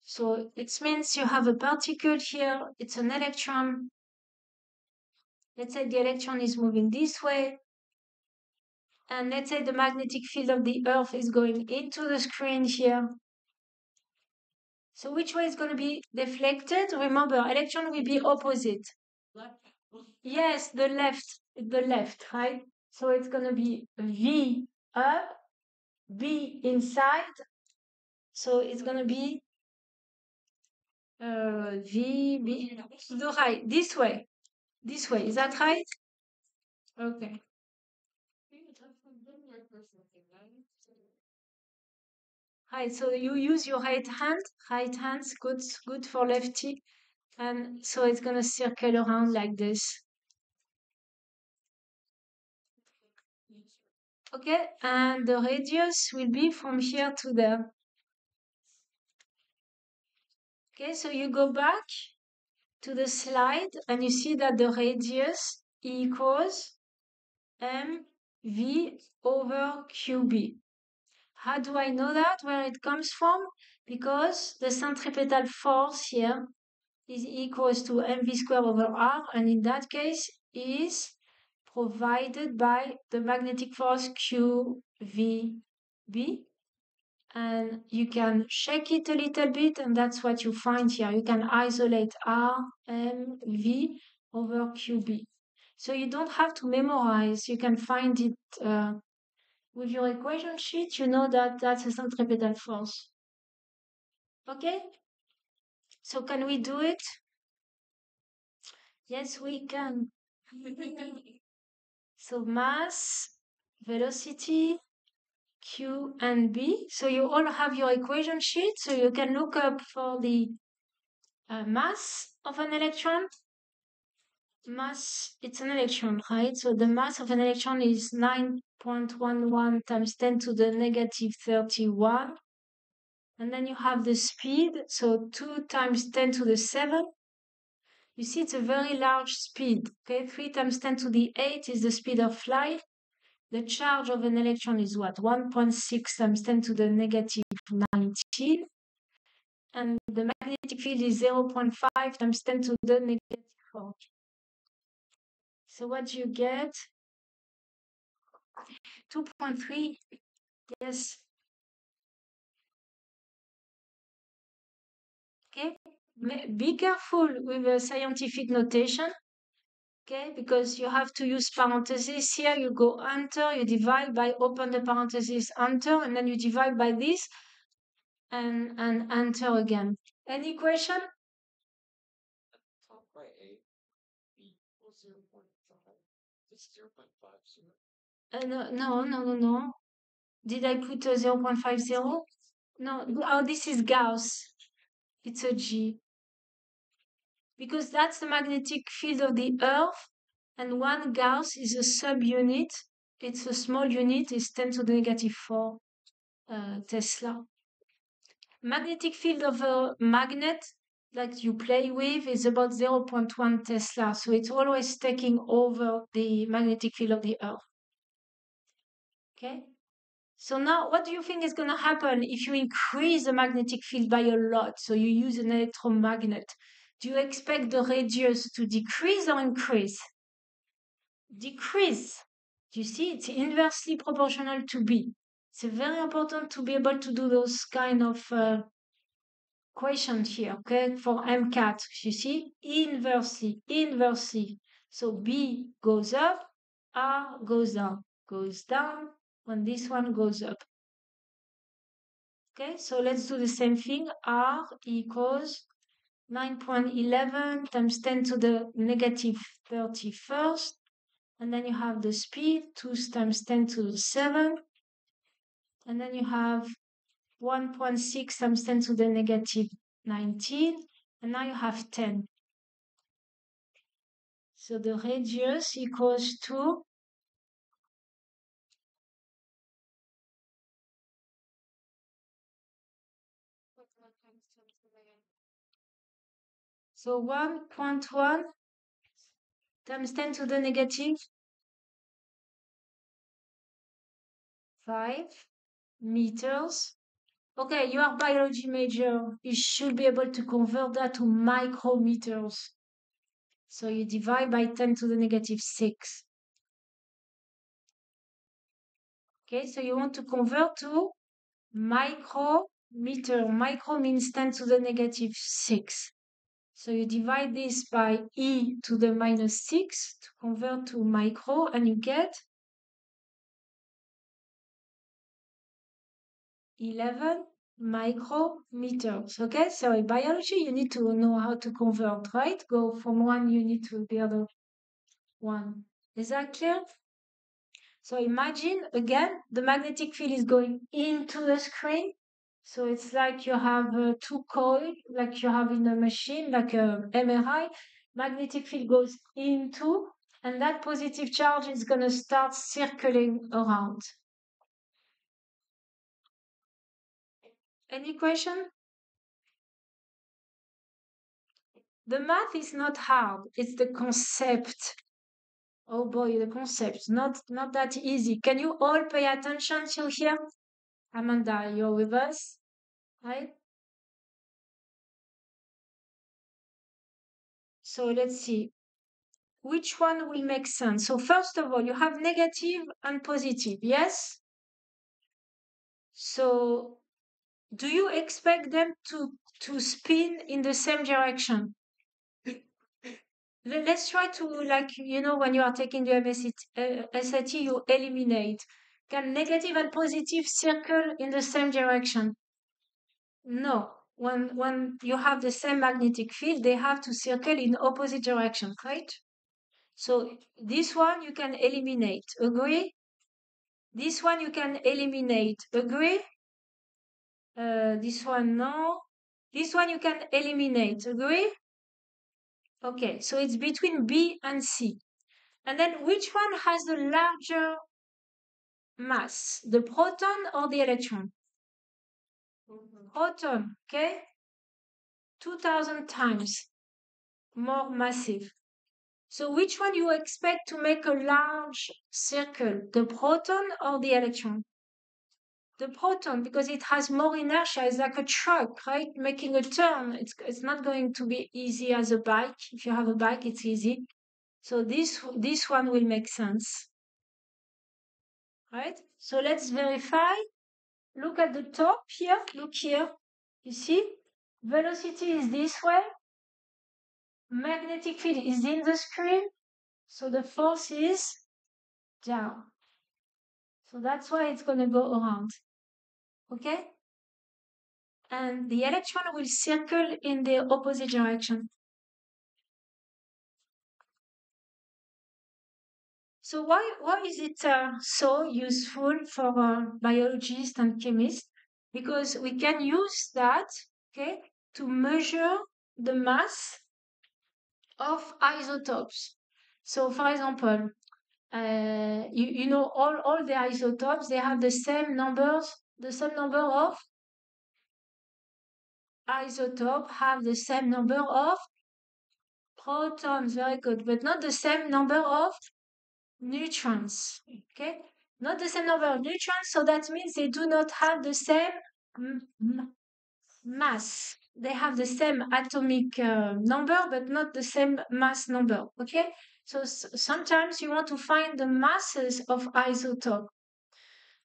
so it means you have a particle here, it's an electron. Let's say the electron is moving this way. And let's say the magnetic field of the Earth is going into the screen here. So which way is going to be deflected? Remember, electron will be opposite. Yes, the left, the left, right? So it's going to be V up, B inside. So it's going to be uh, V, B, the right, this way. This way, is that right? Okay. Right, so you use your right hand. Right hand's good, good for lefty. And so it's gonna circle around like this. Okay, and the radius will be from here to there. Okay, so you go back to the slide and you see that the radius equals mv over qb. How do I know that, where it comes from? Because the centripetal force here is equals to mv squared over r, and in that case is provided by the magnetic force QVB. And you can shake it a little bit, and that's what you find here. You can isolate R, M, V over QB. So you don't have to memorize. You can find it uh, with your equation sheet, you know that that's a centripetal force. Okay? So can we do it? Yes, we can. so mass, velocity, Q and B. So you all have your equation sheet, so you can look up for the uh, mass of an electron mass, it's an electron, right? So the mass of an electron is 9.11 times 10 to the negative 31. And then you have the speed, so 2 times 10 to the 7. You see, it's a very large speed, okay? 3 times 10 to the 8 is the speed of light. The charge of an electron is what? 1.6 times 10 to the negative 19. And the magnetic field is 0.5 times 10 to the negative 4. So what you get? 2.3. Yes. Okay, be careful with the scientific notation. Okay, because you have to use parentheses here. You go enter, you divide by open the parentheses, enter, and then you divide by this and, and enter again. Any question? Uh, no, no, no, no, no. Did I put a 0.50? No, oh, this is Gauss. It's a G. Because that's the magnetic field of the Earth, and one Gauss is a subunit. It's a small unit, it's 10 to the negative 4 uh, Tesla. Magnetic field of a magnet that you play with is about 0.1 Tesla, so it's always taking over the magnetic field of the Earth. Okay? So now, what do you think is going to happen if you increase the magnetic field by a lot? So you use an electromagnet. Do you expect the radius to decrease or increase? Decrease. Do you see, it's inversely proportional to B. It's very important to be able to do those kind of uh, questions here, okay? For MCAT, you see, inversely, inversely. So B goes up, R goes down, goes down, when this one goes up. Okay, so let's do the same thing. R equals 9.11 times 10 to the negative 31st. And then you have the speed, 2 times 10 to the 7. And then you have 1.6 times 10 to the negative 19. And now you have 10. So the radius equals to So 1.1 times 10 to the negative 5 meters. Okay, you are biology major. You should be able to convert that to micrometers. So you divide by 10 to the negative 6. Okay, so you want to convert to micrometer. Micro means 10 to the negative 6. So you divide this by e to the minus 6 to convert to micro, and you get 11 micrometers. Okay, so in biology, you need to know how to convert, right? Go from one unit to the other one. Is that clear? So imagine, again, the magnetic field is going into the screen so it's like you have uh, two coils, like you have in a machine, like a MRI. Magnetic field goes into, and that positive charge is going to start circling around. Any question? The math is not hard, it's the concept. Oh boy, the concept, not, not that easy. Can you all pay attention till here? Amanda, you're with us? Right? So let's see. Which one will make sense? So first of all, you have negative and positive, yes? So do you expect them to, to spin in the same direction? Let's try to, like, you know, when you are taking the MST, uh, SAT, you eliminate. Can negative and positive circle in the same direction? No, when when you have the same magnetic field, they have to circle in opposite direction, right? So this one you can eliminate, agree? This one you can eliminate, agree? Uh, this one, no. This one you can eliminate, agree? Okay, so it's between B and C. And then which one has the larger mass, the proton or the electron? Mm-hmm. proton, okay? 2000 times more massive. So which one you expect to make a large circle, the proton or the electron? The proton, because it has more inertia, it's like a truck, right? Making a turn. It's, it's not going to be easy as a bike. If you have a bike, it's easy. So this, this one will make sense. Right? So let's verify Look at the top here. Look here. You see? velocity is this way, magnetic field is in the screen, so the force is down. So that's why it's going to go around. Okay? And the electron will circle in the opposite direction. So why, why is it uh, so useful for uh, biologists and chemists? Because we can use that, okay, to measure the mass of isotopes. So for example, uh, you, you know all, all the isotopes, they have the same numbers, the same number of isotope have the same number of protons, very good, but not the same number of neutrons. Okay, not the same number of neutrons, so that means they do not have the same mass. They have the same atomic uh, number, but not the same mass number. Okay, so sometimes you want to find the masses of isotope.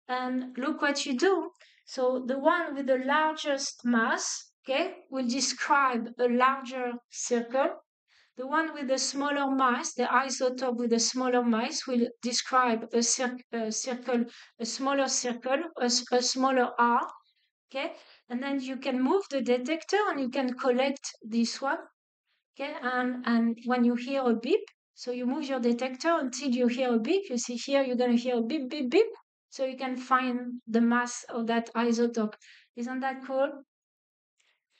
And look what you do. So the one with the largest mass, okay, will describe a larger circle the one with the smaller mass, the isotope with the smaller mass, will describe a, cir a circle, a smaller circle, a, a smaller R. Okay, and then you can move the detector and you can collect this one. Okay, and and when you hear a beep, so you move your detector until you hear a beep. You see here, you're gonna hear a beep, beep, beep. So you can find the mass of that isotope. Isn't that cool?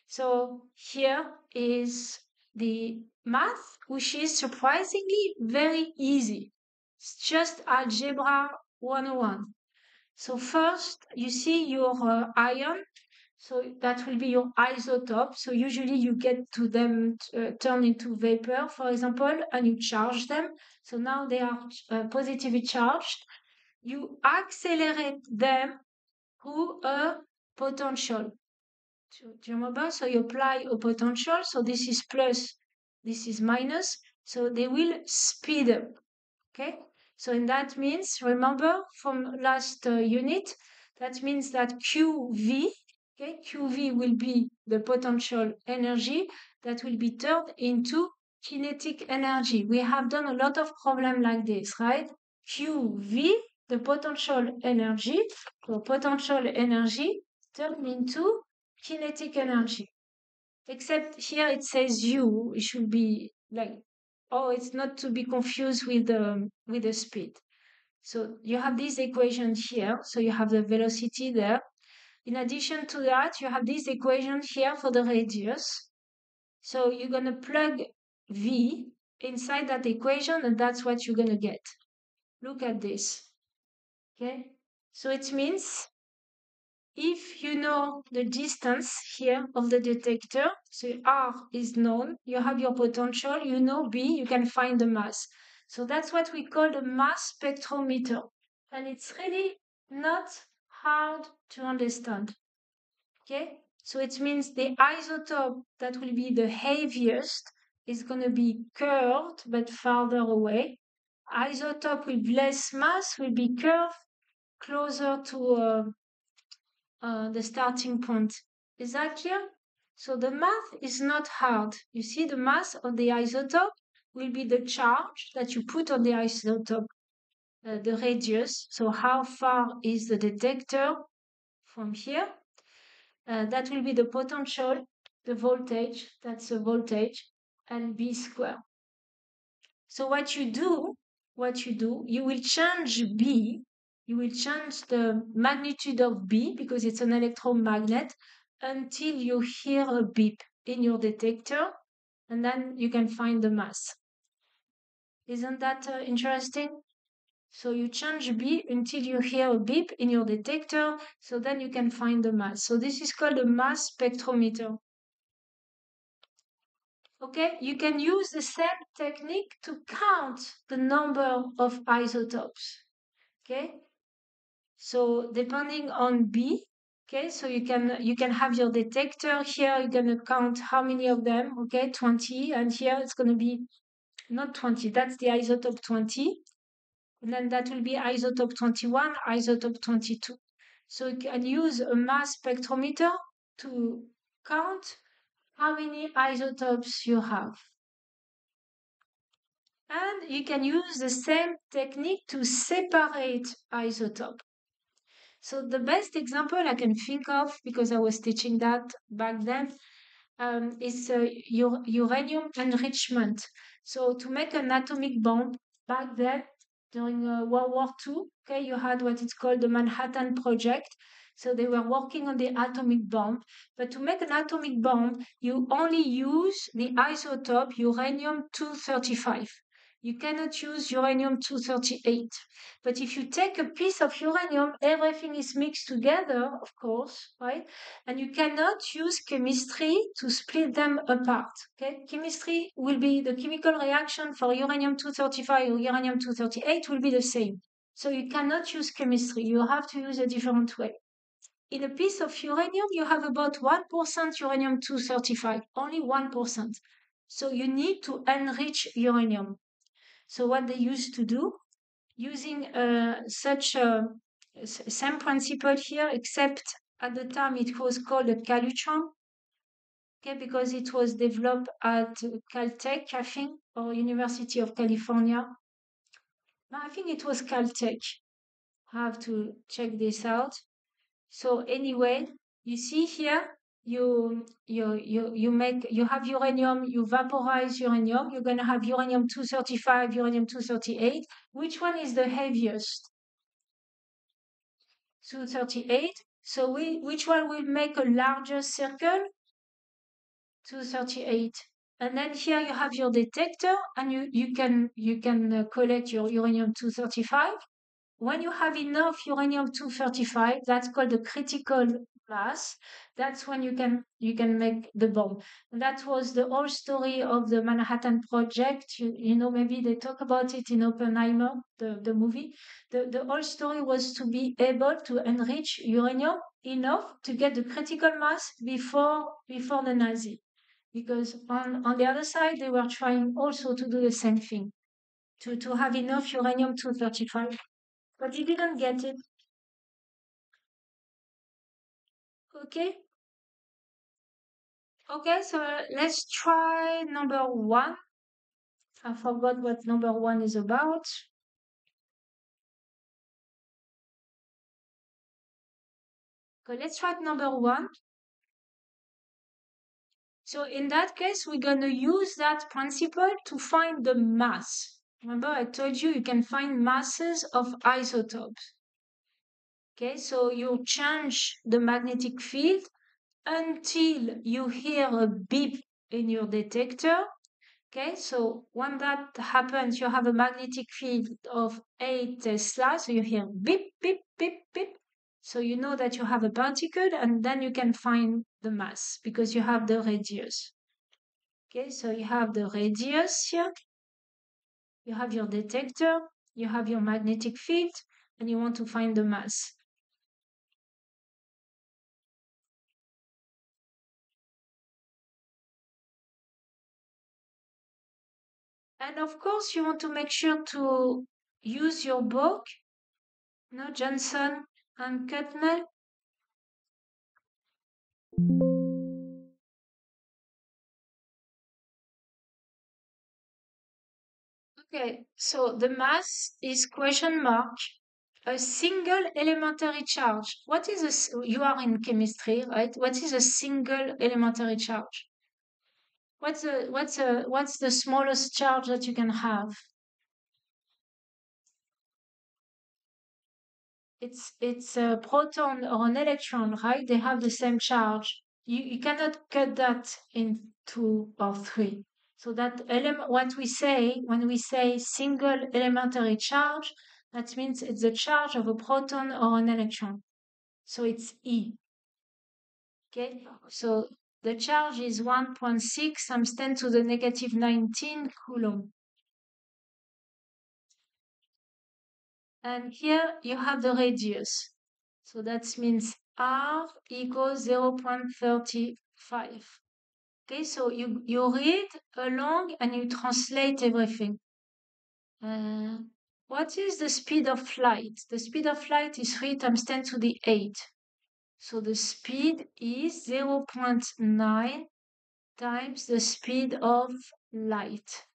So here is the math, which is surprisingly very easy. It's just algebra 101. So first, you see your uh, ion. So that will be your isotope. So usually you get to them uh, turn into vapor, for example, and you charge them. So now they are uh, positively charged. You accelerate them through a potential. You remember? So you apply a potential. So this is plus, this is minus. So they will speed up. Okay. So and that means, remember from last uh, unit, that means that QV, okay, QV will be the potential energy that will be turned into kinetic energy. We have done a lot of problem like this, right? QV, the potential energy, or potential energy turned into kinetic energy. Except here it says u, it should be like, oh, it's not to be confused with the, with the speed. So you have this equation here, so you have the velocity there. In addition to that, you have this equation here for the radius. So you're going to plug v inside that equation and that's what you're going to get. Look at this. Okay, so it means if you know the distance here of the detector, so R is known, you have your potential, you know B, you can find the mass. So that's what we call the mass spectrometer. And it's really not hard to understand. Okay? So it means the isotope that will be the heaviest is going to be curved but farther away. Isotope with less mass will be curved closer to uh, uh, the starting point. Is that clear? So the math is not hard. You see the mass of the isotope will be the charge that you put on the isotope, uh, the radius. So how far is the detector from here? Uh, that will be the potential, the voltage, that's the voltage, and B square. So what you do, what you do, you will change B you will change the magnitude of B because it's an electromagnet until you hear a beep in your detector and then you can find the mass. Isn't that uh, interesting? So you change B until you hear a beep in your detector, so then you can find the mass. So this is called a mass spectrometer. Okay, you can use the same technique to count the number of isotopes. Okay, so depending on B, okay, so you can you can have your detector here. You're gonna count how many of them, okay, 20, and here it's gonna be not 20. That's the isotope 20, and then that will be isotope 21, isotope 22. So you can use a mass spectrometer to count how many isotopes you have. And you can use the same technique to separate isotope. So the best example I can think of, because I was teaching that back then, um, is uh, uranium enrichment. So to make an atomic bomb back then, during uh, World War II, okay, you had what is called the Manhattan Project. So they were working on the atomic bomb. But to make an atomic bomb, you only use the isotope uranium-235 you cannot use uranium-238. But if you take a piece of uranium, everything is mixed together, of course, right? And you cannot use chemistry to split them apart, okay? Chemistry will be, the chemical reaction for uranium-235 or uranium-238 will be the same. So you cannot use chemistry. You have to use a different way. In a piece of uranium, you have about 1% uranium-235, only 1%. So you need to enrich uranium. So what they used to do, using uh, such a same principle here, except at the time it was called a calutron, okay, because it was developed at Caltech, I think, or University of California. I think it was Caltech. I have to check this out. So anyway, you see here, you you you you make you have uranium you vaporize uranium you're going to have uranium 235 uranium 238 which one is the heaviest? 238 so we which one will make a larger circle? 238 and then here you have your detector and you you can you can uh, collect your uranium 235 when you have enough uranium 235 that's called the critical that's when you can you can make the bomb. That was the whole story of the manhattan project. You, you know maybe they talk about it in oppenheimer the, the movie. The, the whole story was to be able to enrich uranium enough to get the critical mass before before the nazi. Because on, on the other side they were trying also to do the same thing to, to have enough uranium 235 but they didn't get it Okay. Okay, so let's try number one. I forgot what number one is about. Okay, let's try number one. So in that case, we're going to use that principle to find the mass. Remember, I told you you can find masses of isotopes. Okay, so you change the magnetic field until you hear a beep in your detector. Okay, so when that happens, you have a magnetic field of 8 Tesla, so you hear beep, beep, beep, beep. So you know that you have a particle and then you can find the mass because you have the radius. Okay, so you have the radius here. You have your detector, you have your magnetic field, and you want to find the mass. And of course, you want to make sure to use your book, no Johnson and Cutnell. Okay, so the mass is question mark a single elementary charge. What is a, you are in chemistry, right? What is a single elementary charge? What's the what's the what's the smallest charge that you can have? It's it's a proton or an electron, right? They have the same charge. You you cannot cut that in two or three. So that element, what we say when we say single elementary charge, that means it's the charge of a proton or an electron. So it's E. Okay, so the charge is 1.6 times 10 to the negative 19 coulomb. And here you have the radius. So that means R equals 0.35. Okay, so you, you read along and you translate everything. Uh, what is the speed of light? The speed of light is 3 times 10 to the 8. So the speed is 0.9 times the speed of light.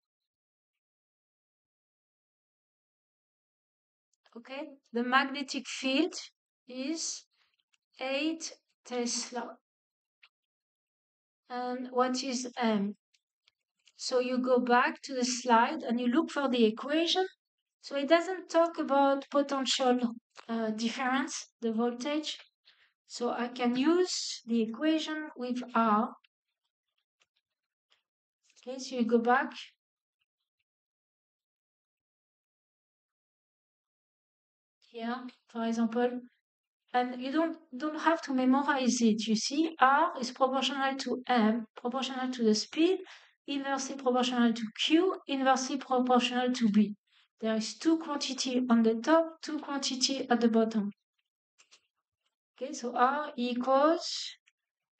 Okay, the magnetic field is 8 Tesla. And what is M? So you go back to the slide and you look for the equation. So it doesn't talk about potential uh, difference, the voltage. So I can use the equation with R. Okay, so you go back. Here, for example, and you don't don't have to memorize it. You see, R is proportional to M, proportional to the speed, inversely proportional to Q, inversely proportional to B. There is two quantity on the top, two quantity at the bottom. Okay, so R equals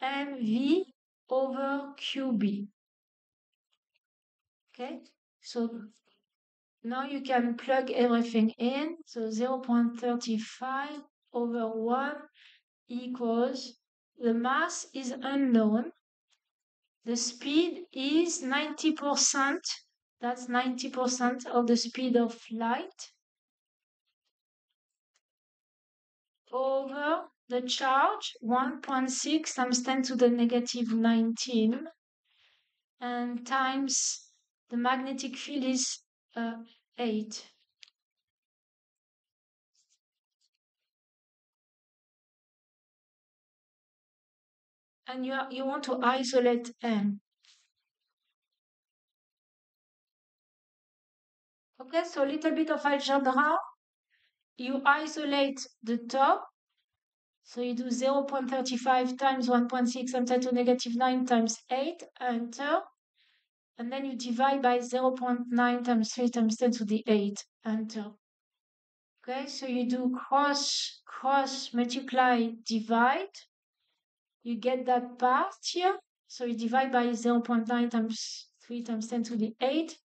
mv over qb. Okay, so now you can plug everything in. So 0.35 over 1 equals the mass is unknown. The speed is 90%. That's 90% of the speed of light over the charge 1.6 times 10 to the negative 19 and times the magnetic field is uh, 8. And you, are, you want to isolate M. Okay, so a little bit of algebra. You isolate the top so you do 0.35 times 1.6 and 10 to negative 9 times 8, enter. And then you divide by 0.9 times 3 times 10 to the 8, enter. Okay, so you do cross, cross, multiply, divide. You get that part here. So you divide by 0.9 times 3 times 10 to the 8.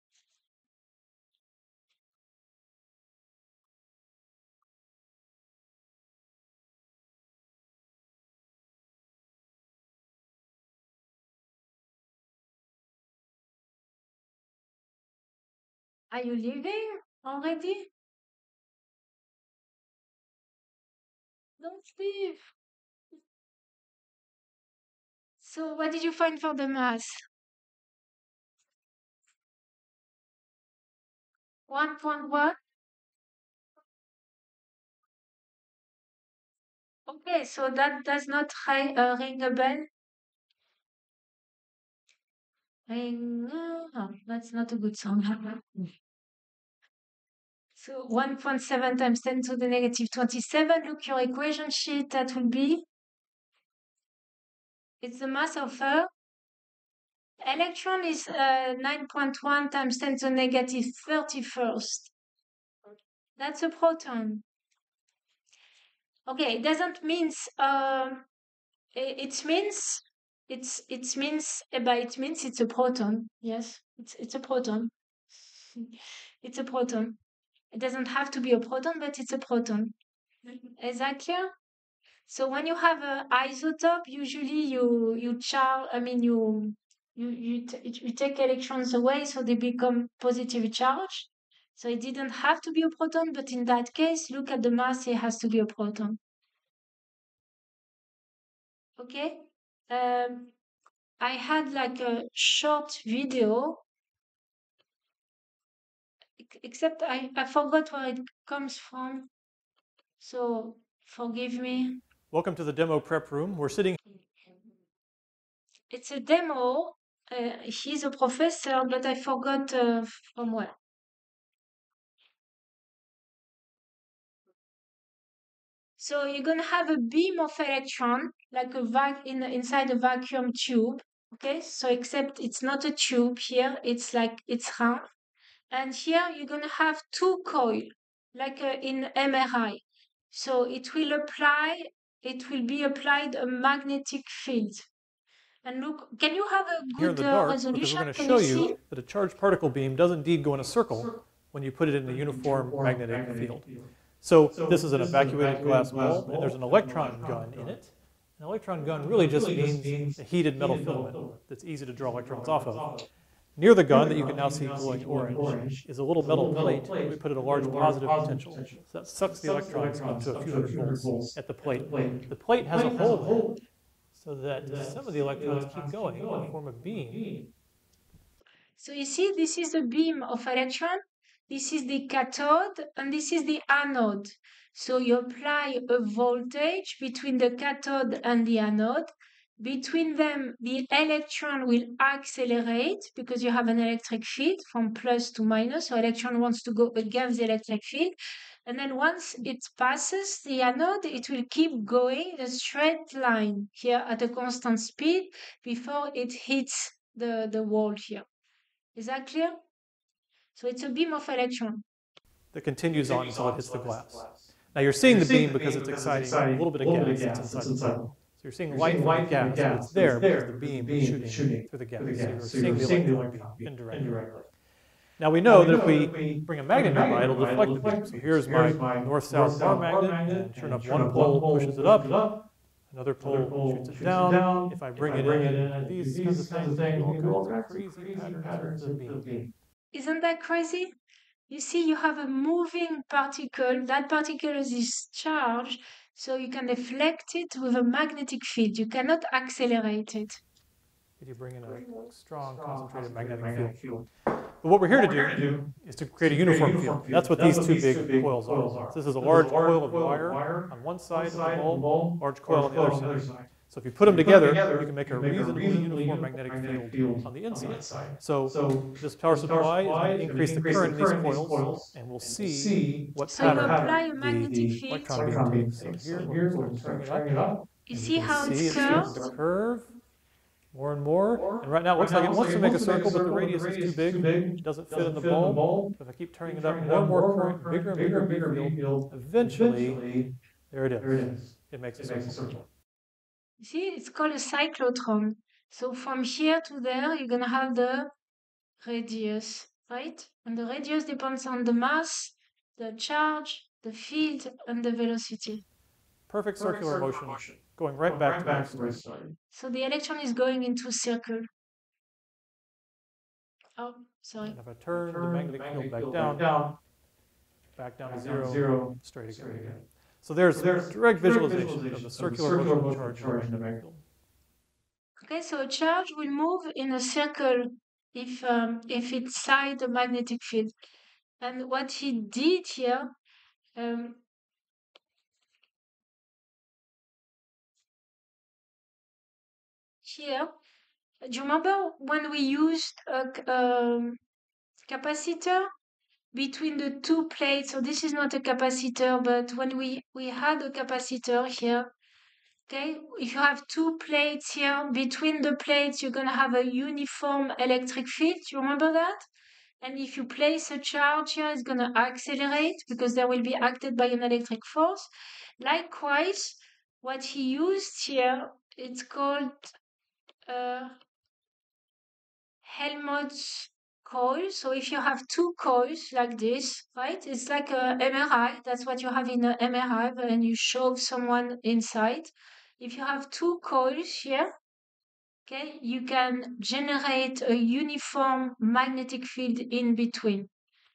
Are you leaving already? Don't leave. So what did you find for the mass? One point one? Okay, so that does not ring, uh, ring a bell? Ring, oh, that's not a good song. So 1.7 times 10 to the negative 27. Look your equation sheet. That will be, it's the mass of a electron is uh, 9.1 times 10 to the negative 31st. That's a proton. Okay, it doesn't means, uh, it, it means, it's, it means, eh, but it means it's a proton. Yes, it's, it's a proton. it's a proton. It doesn't have to be a proton, but it's a proton. Is that clear? So when you have an isotope, usually you you charge. I mean, you you you, you take electrons away, so they become positive charge. So it didn't have to be a proton, but in that case, look at the mass. It has to be a proton. Okay. Um, I had like a short video except I, I forgot where it comes from. So forgive me. Welcome to the demo prep room. We're sitting. It's a demo. Uh, he's a professor, but I forgot uh, from where. So you're gonna have a beam of electron, like a vac in inside a vacuum tube. Okay, so except it's not a tube here; it's like it's round. And here you're going to have two coil, like uh, in MRI. So it will apply, it will be applied a magnetic field. And look, can you have a good Here in the uh, dark, resolution? because we're going to show you you that a charged particle beam does indeed go in a circle when you put it in a uniform magnetic field. So this is an evacuated glass bulb, and there's an electron gun in it. An electron gun really just means a heated metal filament that's easy to draw electrons off of. Near the gun that you can now see glowing orange is a little metal plate. We put in a large positive potential. So that sucks the electrons up to a few hundred volts at the plate. The plate has a hole so that some of the electrons keep going and form a beam. So you see, this is the beam of electron, this is the cathode, and this is the anode. So you apply a voltage between the cathode and the anode. Between them, the electron will accelerate because you have an electric field from plus to minus. So electron wants to go against the electric field. And then once it passes the anode, it will keep going a straight line here at a constant speed before it hits the, the wall here. Is that clear? So it's a beam of electron. That continues on until it hits the glass. Now you're seeing the beam because it's exciting a little bit of gas that's inside the ball. So you're seeing light from the gas, but it's there because the beam is shooting through the gas. So you're seeing the electron beam indirectly. Now we know that if we bring a magnet nearby, it'll deflect the beam. So here's my north-south bar magnet, and sure enough, one pole pushes it up, another pole shoots it down. If I bring it in, these kinds of things, all kinds of crazy patterns of beam. Isn't that crazy? You see, you have a moving particle. That particle is charged, so you can deflect it with a magnetic field. You cannot accelerate it. If you bring in a strong concentrated magnetic field. But what we're here to do is to create a uniform field. That's what these two big coils are. So this is a large coil of wire on one side of the bulb, large coil on the other side. So if you put them together, you can make a reasonably uniform magnetic field on the inside. So this power supply is going to increase the current in these coils, and we'll see what So you pattern apply a magnetic the field. electron beam takes. So here, we're going to turn it up. You see can how see it's starting curved? to curve more and more. And right now it looks like it wants to make a circle, but the radius is too big. It doesn't fit in the bulb. If I keep turning it up, more and more current, bigger and bigger and bigger field, eventually, there it is. It makes a circle. You see, it's called a cyclotron. So from here to there, you're gonna have the radius, right? And the radius depends on the mass, the charge, the field, and the velocity. Perfect circular motion, going right back to where it started. So the electron is going into a circle. Oh, sorry. And if I turn the magnetic field back down, back down to zero, straight again. So there's there's direct visualization of the circular motion charge in the magnetic field. Okay, so a charge will move in a circle if um, if it's side the magnetic field. And what he did here, um, here, do you remember when we used a, um, capacitor between the two plates? So this is not a capacitor, but when we we had a capacitor here, Okay, if you have two plates here, between the plates, you're going to have a uniform electric field. You remember that? And if you place a charge here, it's going to accelerate because they will be acted by an electric force. Likewise, what he used here, it's called uh, Helmholtz coil. So if you have two coils like this, right, it's like a MRI. That's what you have in a MRI when you shove someone inside. If you have two coils here, okay, you can generate a uniform magnetic field in between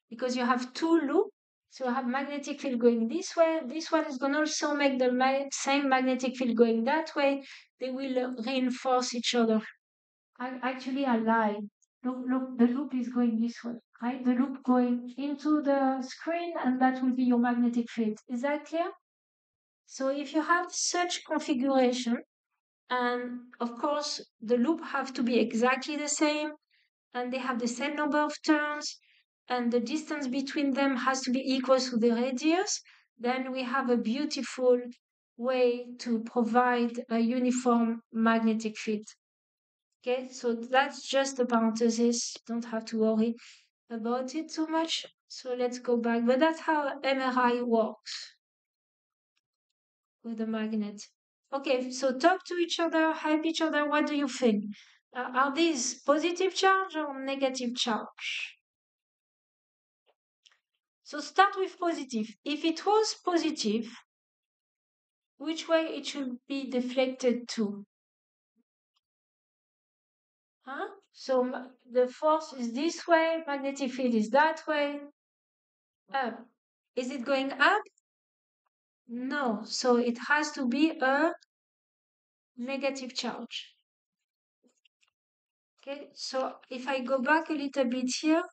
because you have two loops. So you have magnetic field going this way. This one is going to also make the ma- same magnetic field going that way. They will reinforce each other. I, actually, I lied. Look, look, the loop is going this way, right? The loop going into the screen, and that will be your magnetic field. Is that clear? So if you have such configuration, and of course the loop have to be exactly the same, and they have the same number of turns, and the distance between them has to be equal to the radius, then we have a beautiful way to provide a uniform magnetic field. Okay, so that's just a parenthesis. Don't have to worry about it too much. So let's go back. But that's how MRI works with the magnet. Okay, so talk to each other, help each other. What do you think? Uh, are these positive charge or negative charge? So start with positive. If it was positive, which way it should be deflected to? Huh? So the force is this way, magnetic field is that way. Up. Is it going up? No. So it has to be a negative charge. Okay, so if I go back a little bit here,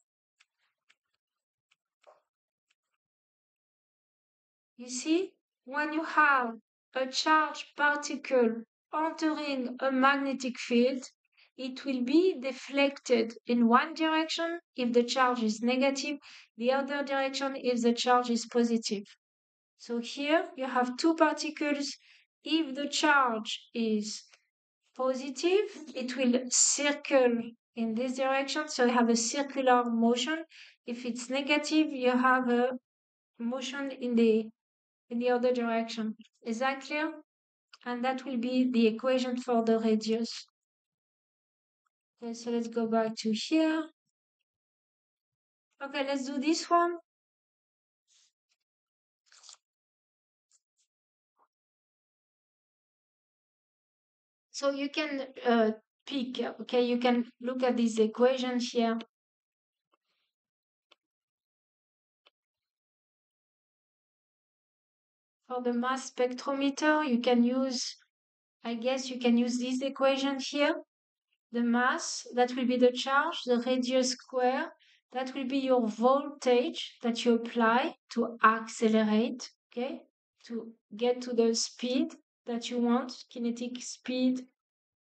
you see, when you have a charged particle entering a magnetic field, it will be deflected in one direction if the charge is negative, the other direction if the charge is positive. So here you have two particles. If the charge is positive, it will circle in this direction. So you have a circular motion. If it's negative, you have a motion in the in the other direction. Is that clear? And that will be the equation for the radius. Okay, so let's go back to here. Okay, let's do this one. So you can uh, pick, okay, you can look at this equation here. For the mass spectrometer, you can use, I guess you can use this equation here. The mass, that will be the charge, the radius square, that will be your voltage that you apply to accelerate, okay, to get to the speed that you want, kinetic speed,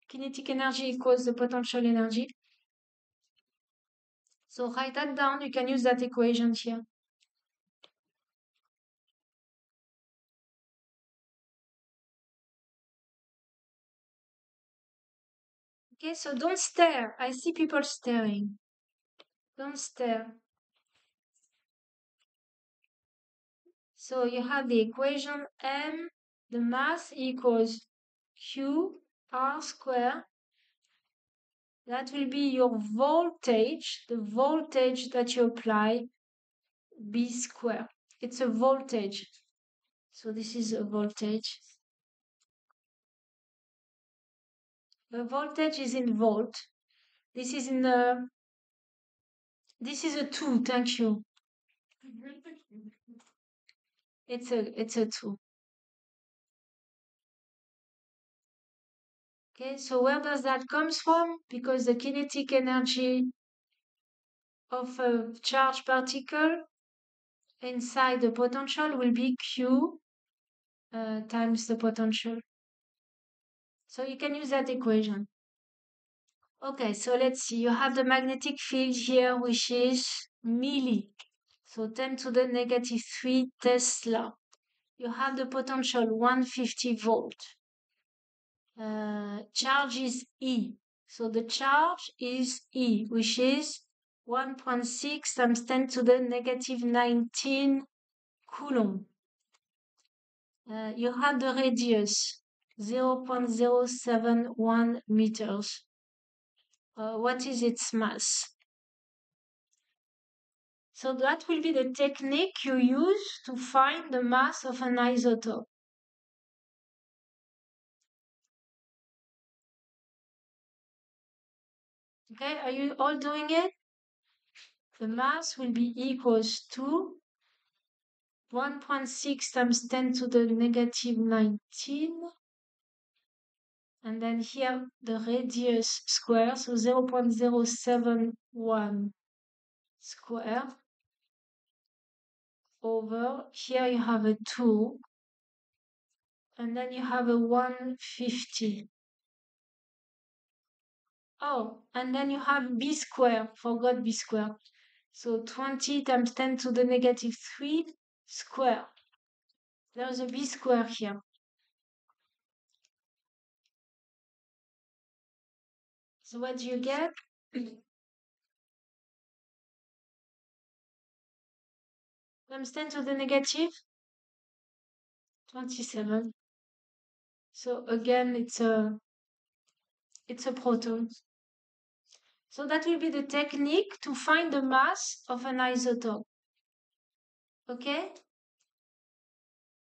kinetic energy equals the potential energy. So write that down, you can use that equation here. Okay, so don't stare. I see people staring. Don't stare. So you have the equation m the mass equals q r square. That will be your voltage, the voltage that you apply, b square. It's a voltage. So this is a voltage. The voltage is in volt. This is in the, this is a 2, thank you. It's a, it's a 2. Okay, so where does that comes from? Because the kinetic energy of a charged particle inside the potential will be Q uh, times the potential. So you can use that equation. Okay, so let's see. You have the magnetic field here, which is milli. So 10 to the negative 3 Tesla. You have the potential 150 volt uh, charge is E. So the charge is E, which is 1.6 times 10 to the negative 19 coulomb. Uh, you have the radius 0.071 meters. Uh, what is its mass? So that will be the technique you use to find the mass of an isotope. Okay, are you all doing it? The mass will be equals to 1.6 times 10 to the negative 19. And then here the radius square, so 0.071 square over here you have a 2 and then you have a 150 Oh, and then you have b square, forgot b square. So 20 times 10 to the negative 3 square. There's a b square here. So what do you get? times 10 to the negative 27. So again, it's a it's a proton. So that will be the technique to find the mass of an isotope. Okay?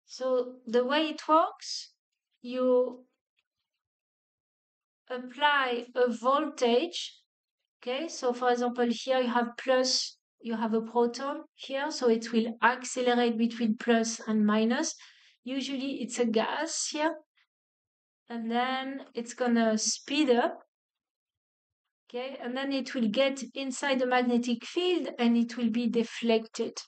So the way it works, you apply a voltage. Okay, so for example, here you have plus, you have a proton here, so it will accelerate between plus and minus. Usually it's a gas here, and then it's gonna speed up. Okay, and then it will get inside the magnetic field and it will be deflected.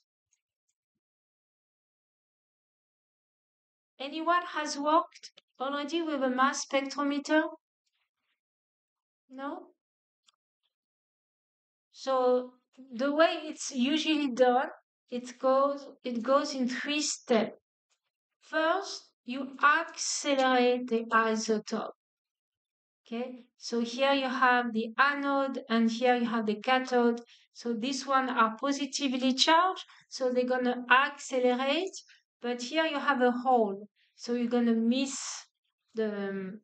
Anyone has worked already with a mass spectrometer? No? So the way it's usually done, it goes it goes in three steps. First, you accelerate the isotope. Okay, so here you have the anode and here you have the cathode. So this one are positively charged, so they're gonna accelerate, but here you have a hole, so you're gonna miss the um,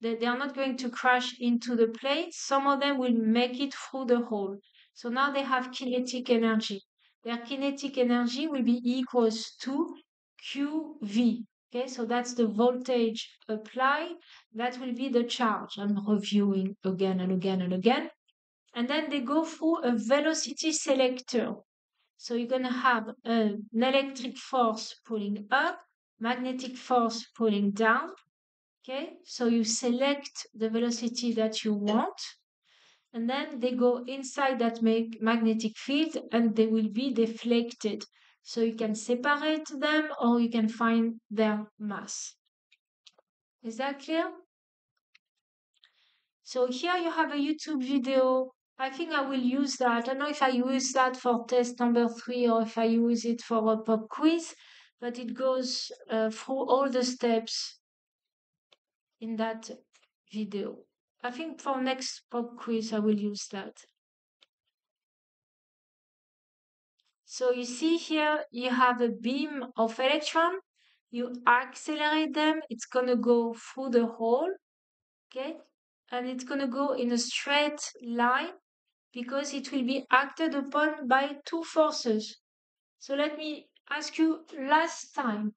they, they are not going to crash into the plate. Some of them will make it through the hole. So now they have kinetic energy. Their kinetic energy will be equals to QV. Okay, so that's the voltage applied. That will be the charge. I'm reviewing again and again and again. And then they go through a velocity selector. So you're going to have an electric force pulling up, magnetic force pulling down, Okay, so you select the velocity that you want, and then they go inside that magnetic field and they will be deflected. So you can separate them or you can find their mass. Is that clear? So here you have a YouTube video. I think I will use that. I don't know if I use that for test number three or if I use it for a pop quiz, but it goes uh, through all the steps in that video. I think for next pop quiz, I will use that. So you see here, you have a beam of electron. You accelerate them. It's going to go through the hole. Okay. And it's going to go in a straight line because it will be acted upon by two forces. So let me ask you last time.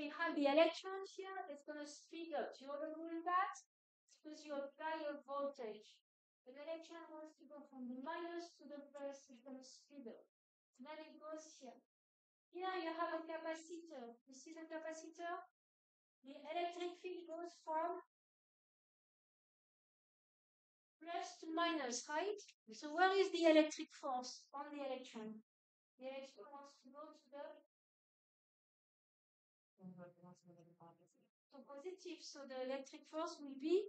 You have the electron here, it's going to speed up. Do you do that? Because you apply a voltage. An electron wants to go from the minus to the plus, it's going to speed up. Then it goes here. Here you have a capacitor. You see the capacitor? The electric field goes from plus to minus, right? So where is the electric force on the electron? The electron wants to go to the so positive, so the electric force will be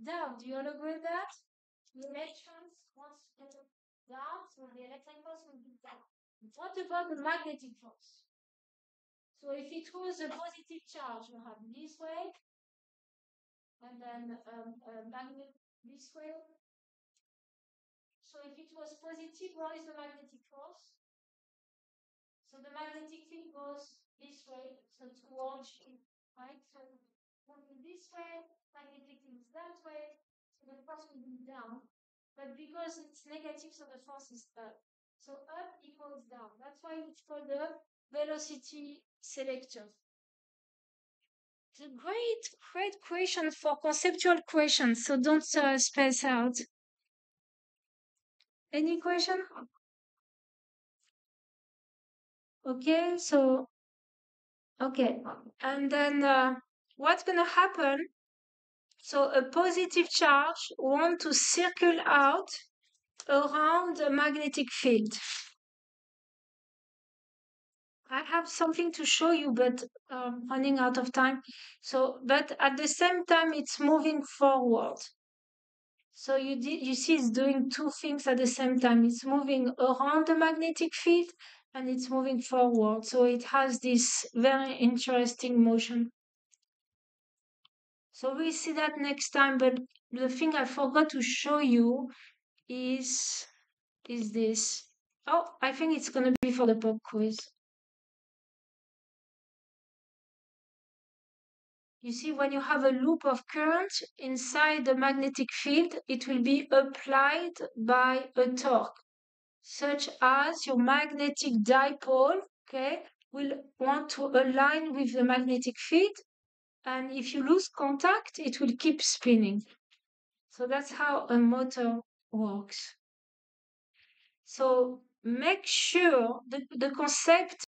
down. Do you all agree with that? The electrons wants to get down, so the electric force will be down. What about the magnetic force? So if it was a positive charge, you have this way, and then um, a magnet this way. So if it was positive, what is the magnetic force? So the magnetic field goes this way, so towards right? So moving this way, magnetic is that way, so the force will be down. But because it's negative, so the force is up. So up equals down. That's why it's called the velocity selector. It's a great, great question for conceptual questions, so don't uh, space out. Any question? Okay, so, okay. And then uh, what's going to happen? So a positive charge want to circle out around a magnetic field. I have something to show you, but um, running out of time. So, but at the same time, it's moving forward. So you you see, it's doing two things at the same time. It's moving around the magnetic field and it's moving forward. So it has this very interesting motion. So we'll see that next time, but the thing I forgot to show you is, is this. Oh, I think it's going to be for the pop quiz. You see, when you have a loop of current inside the magnetic field, it will be applied by a torque. Such as your magnetic dipole, okay, will want to align with the magnetic field. And if you lose contact, it will keep spinning. So that's how a motor works. So make sure the, the concept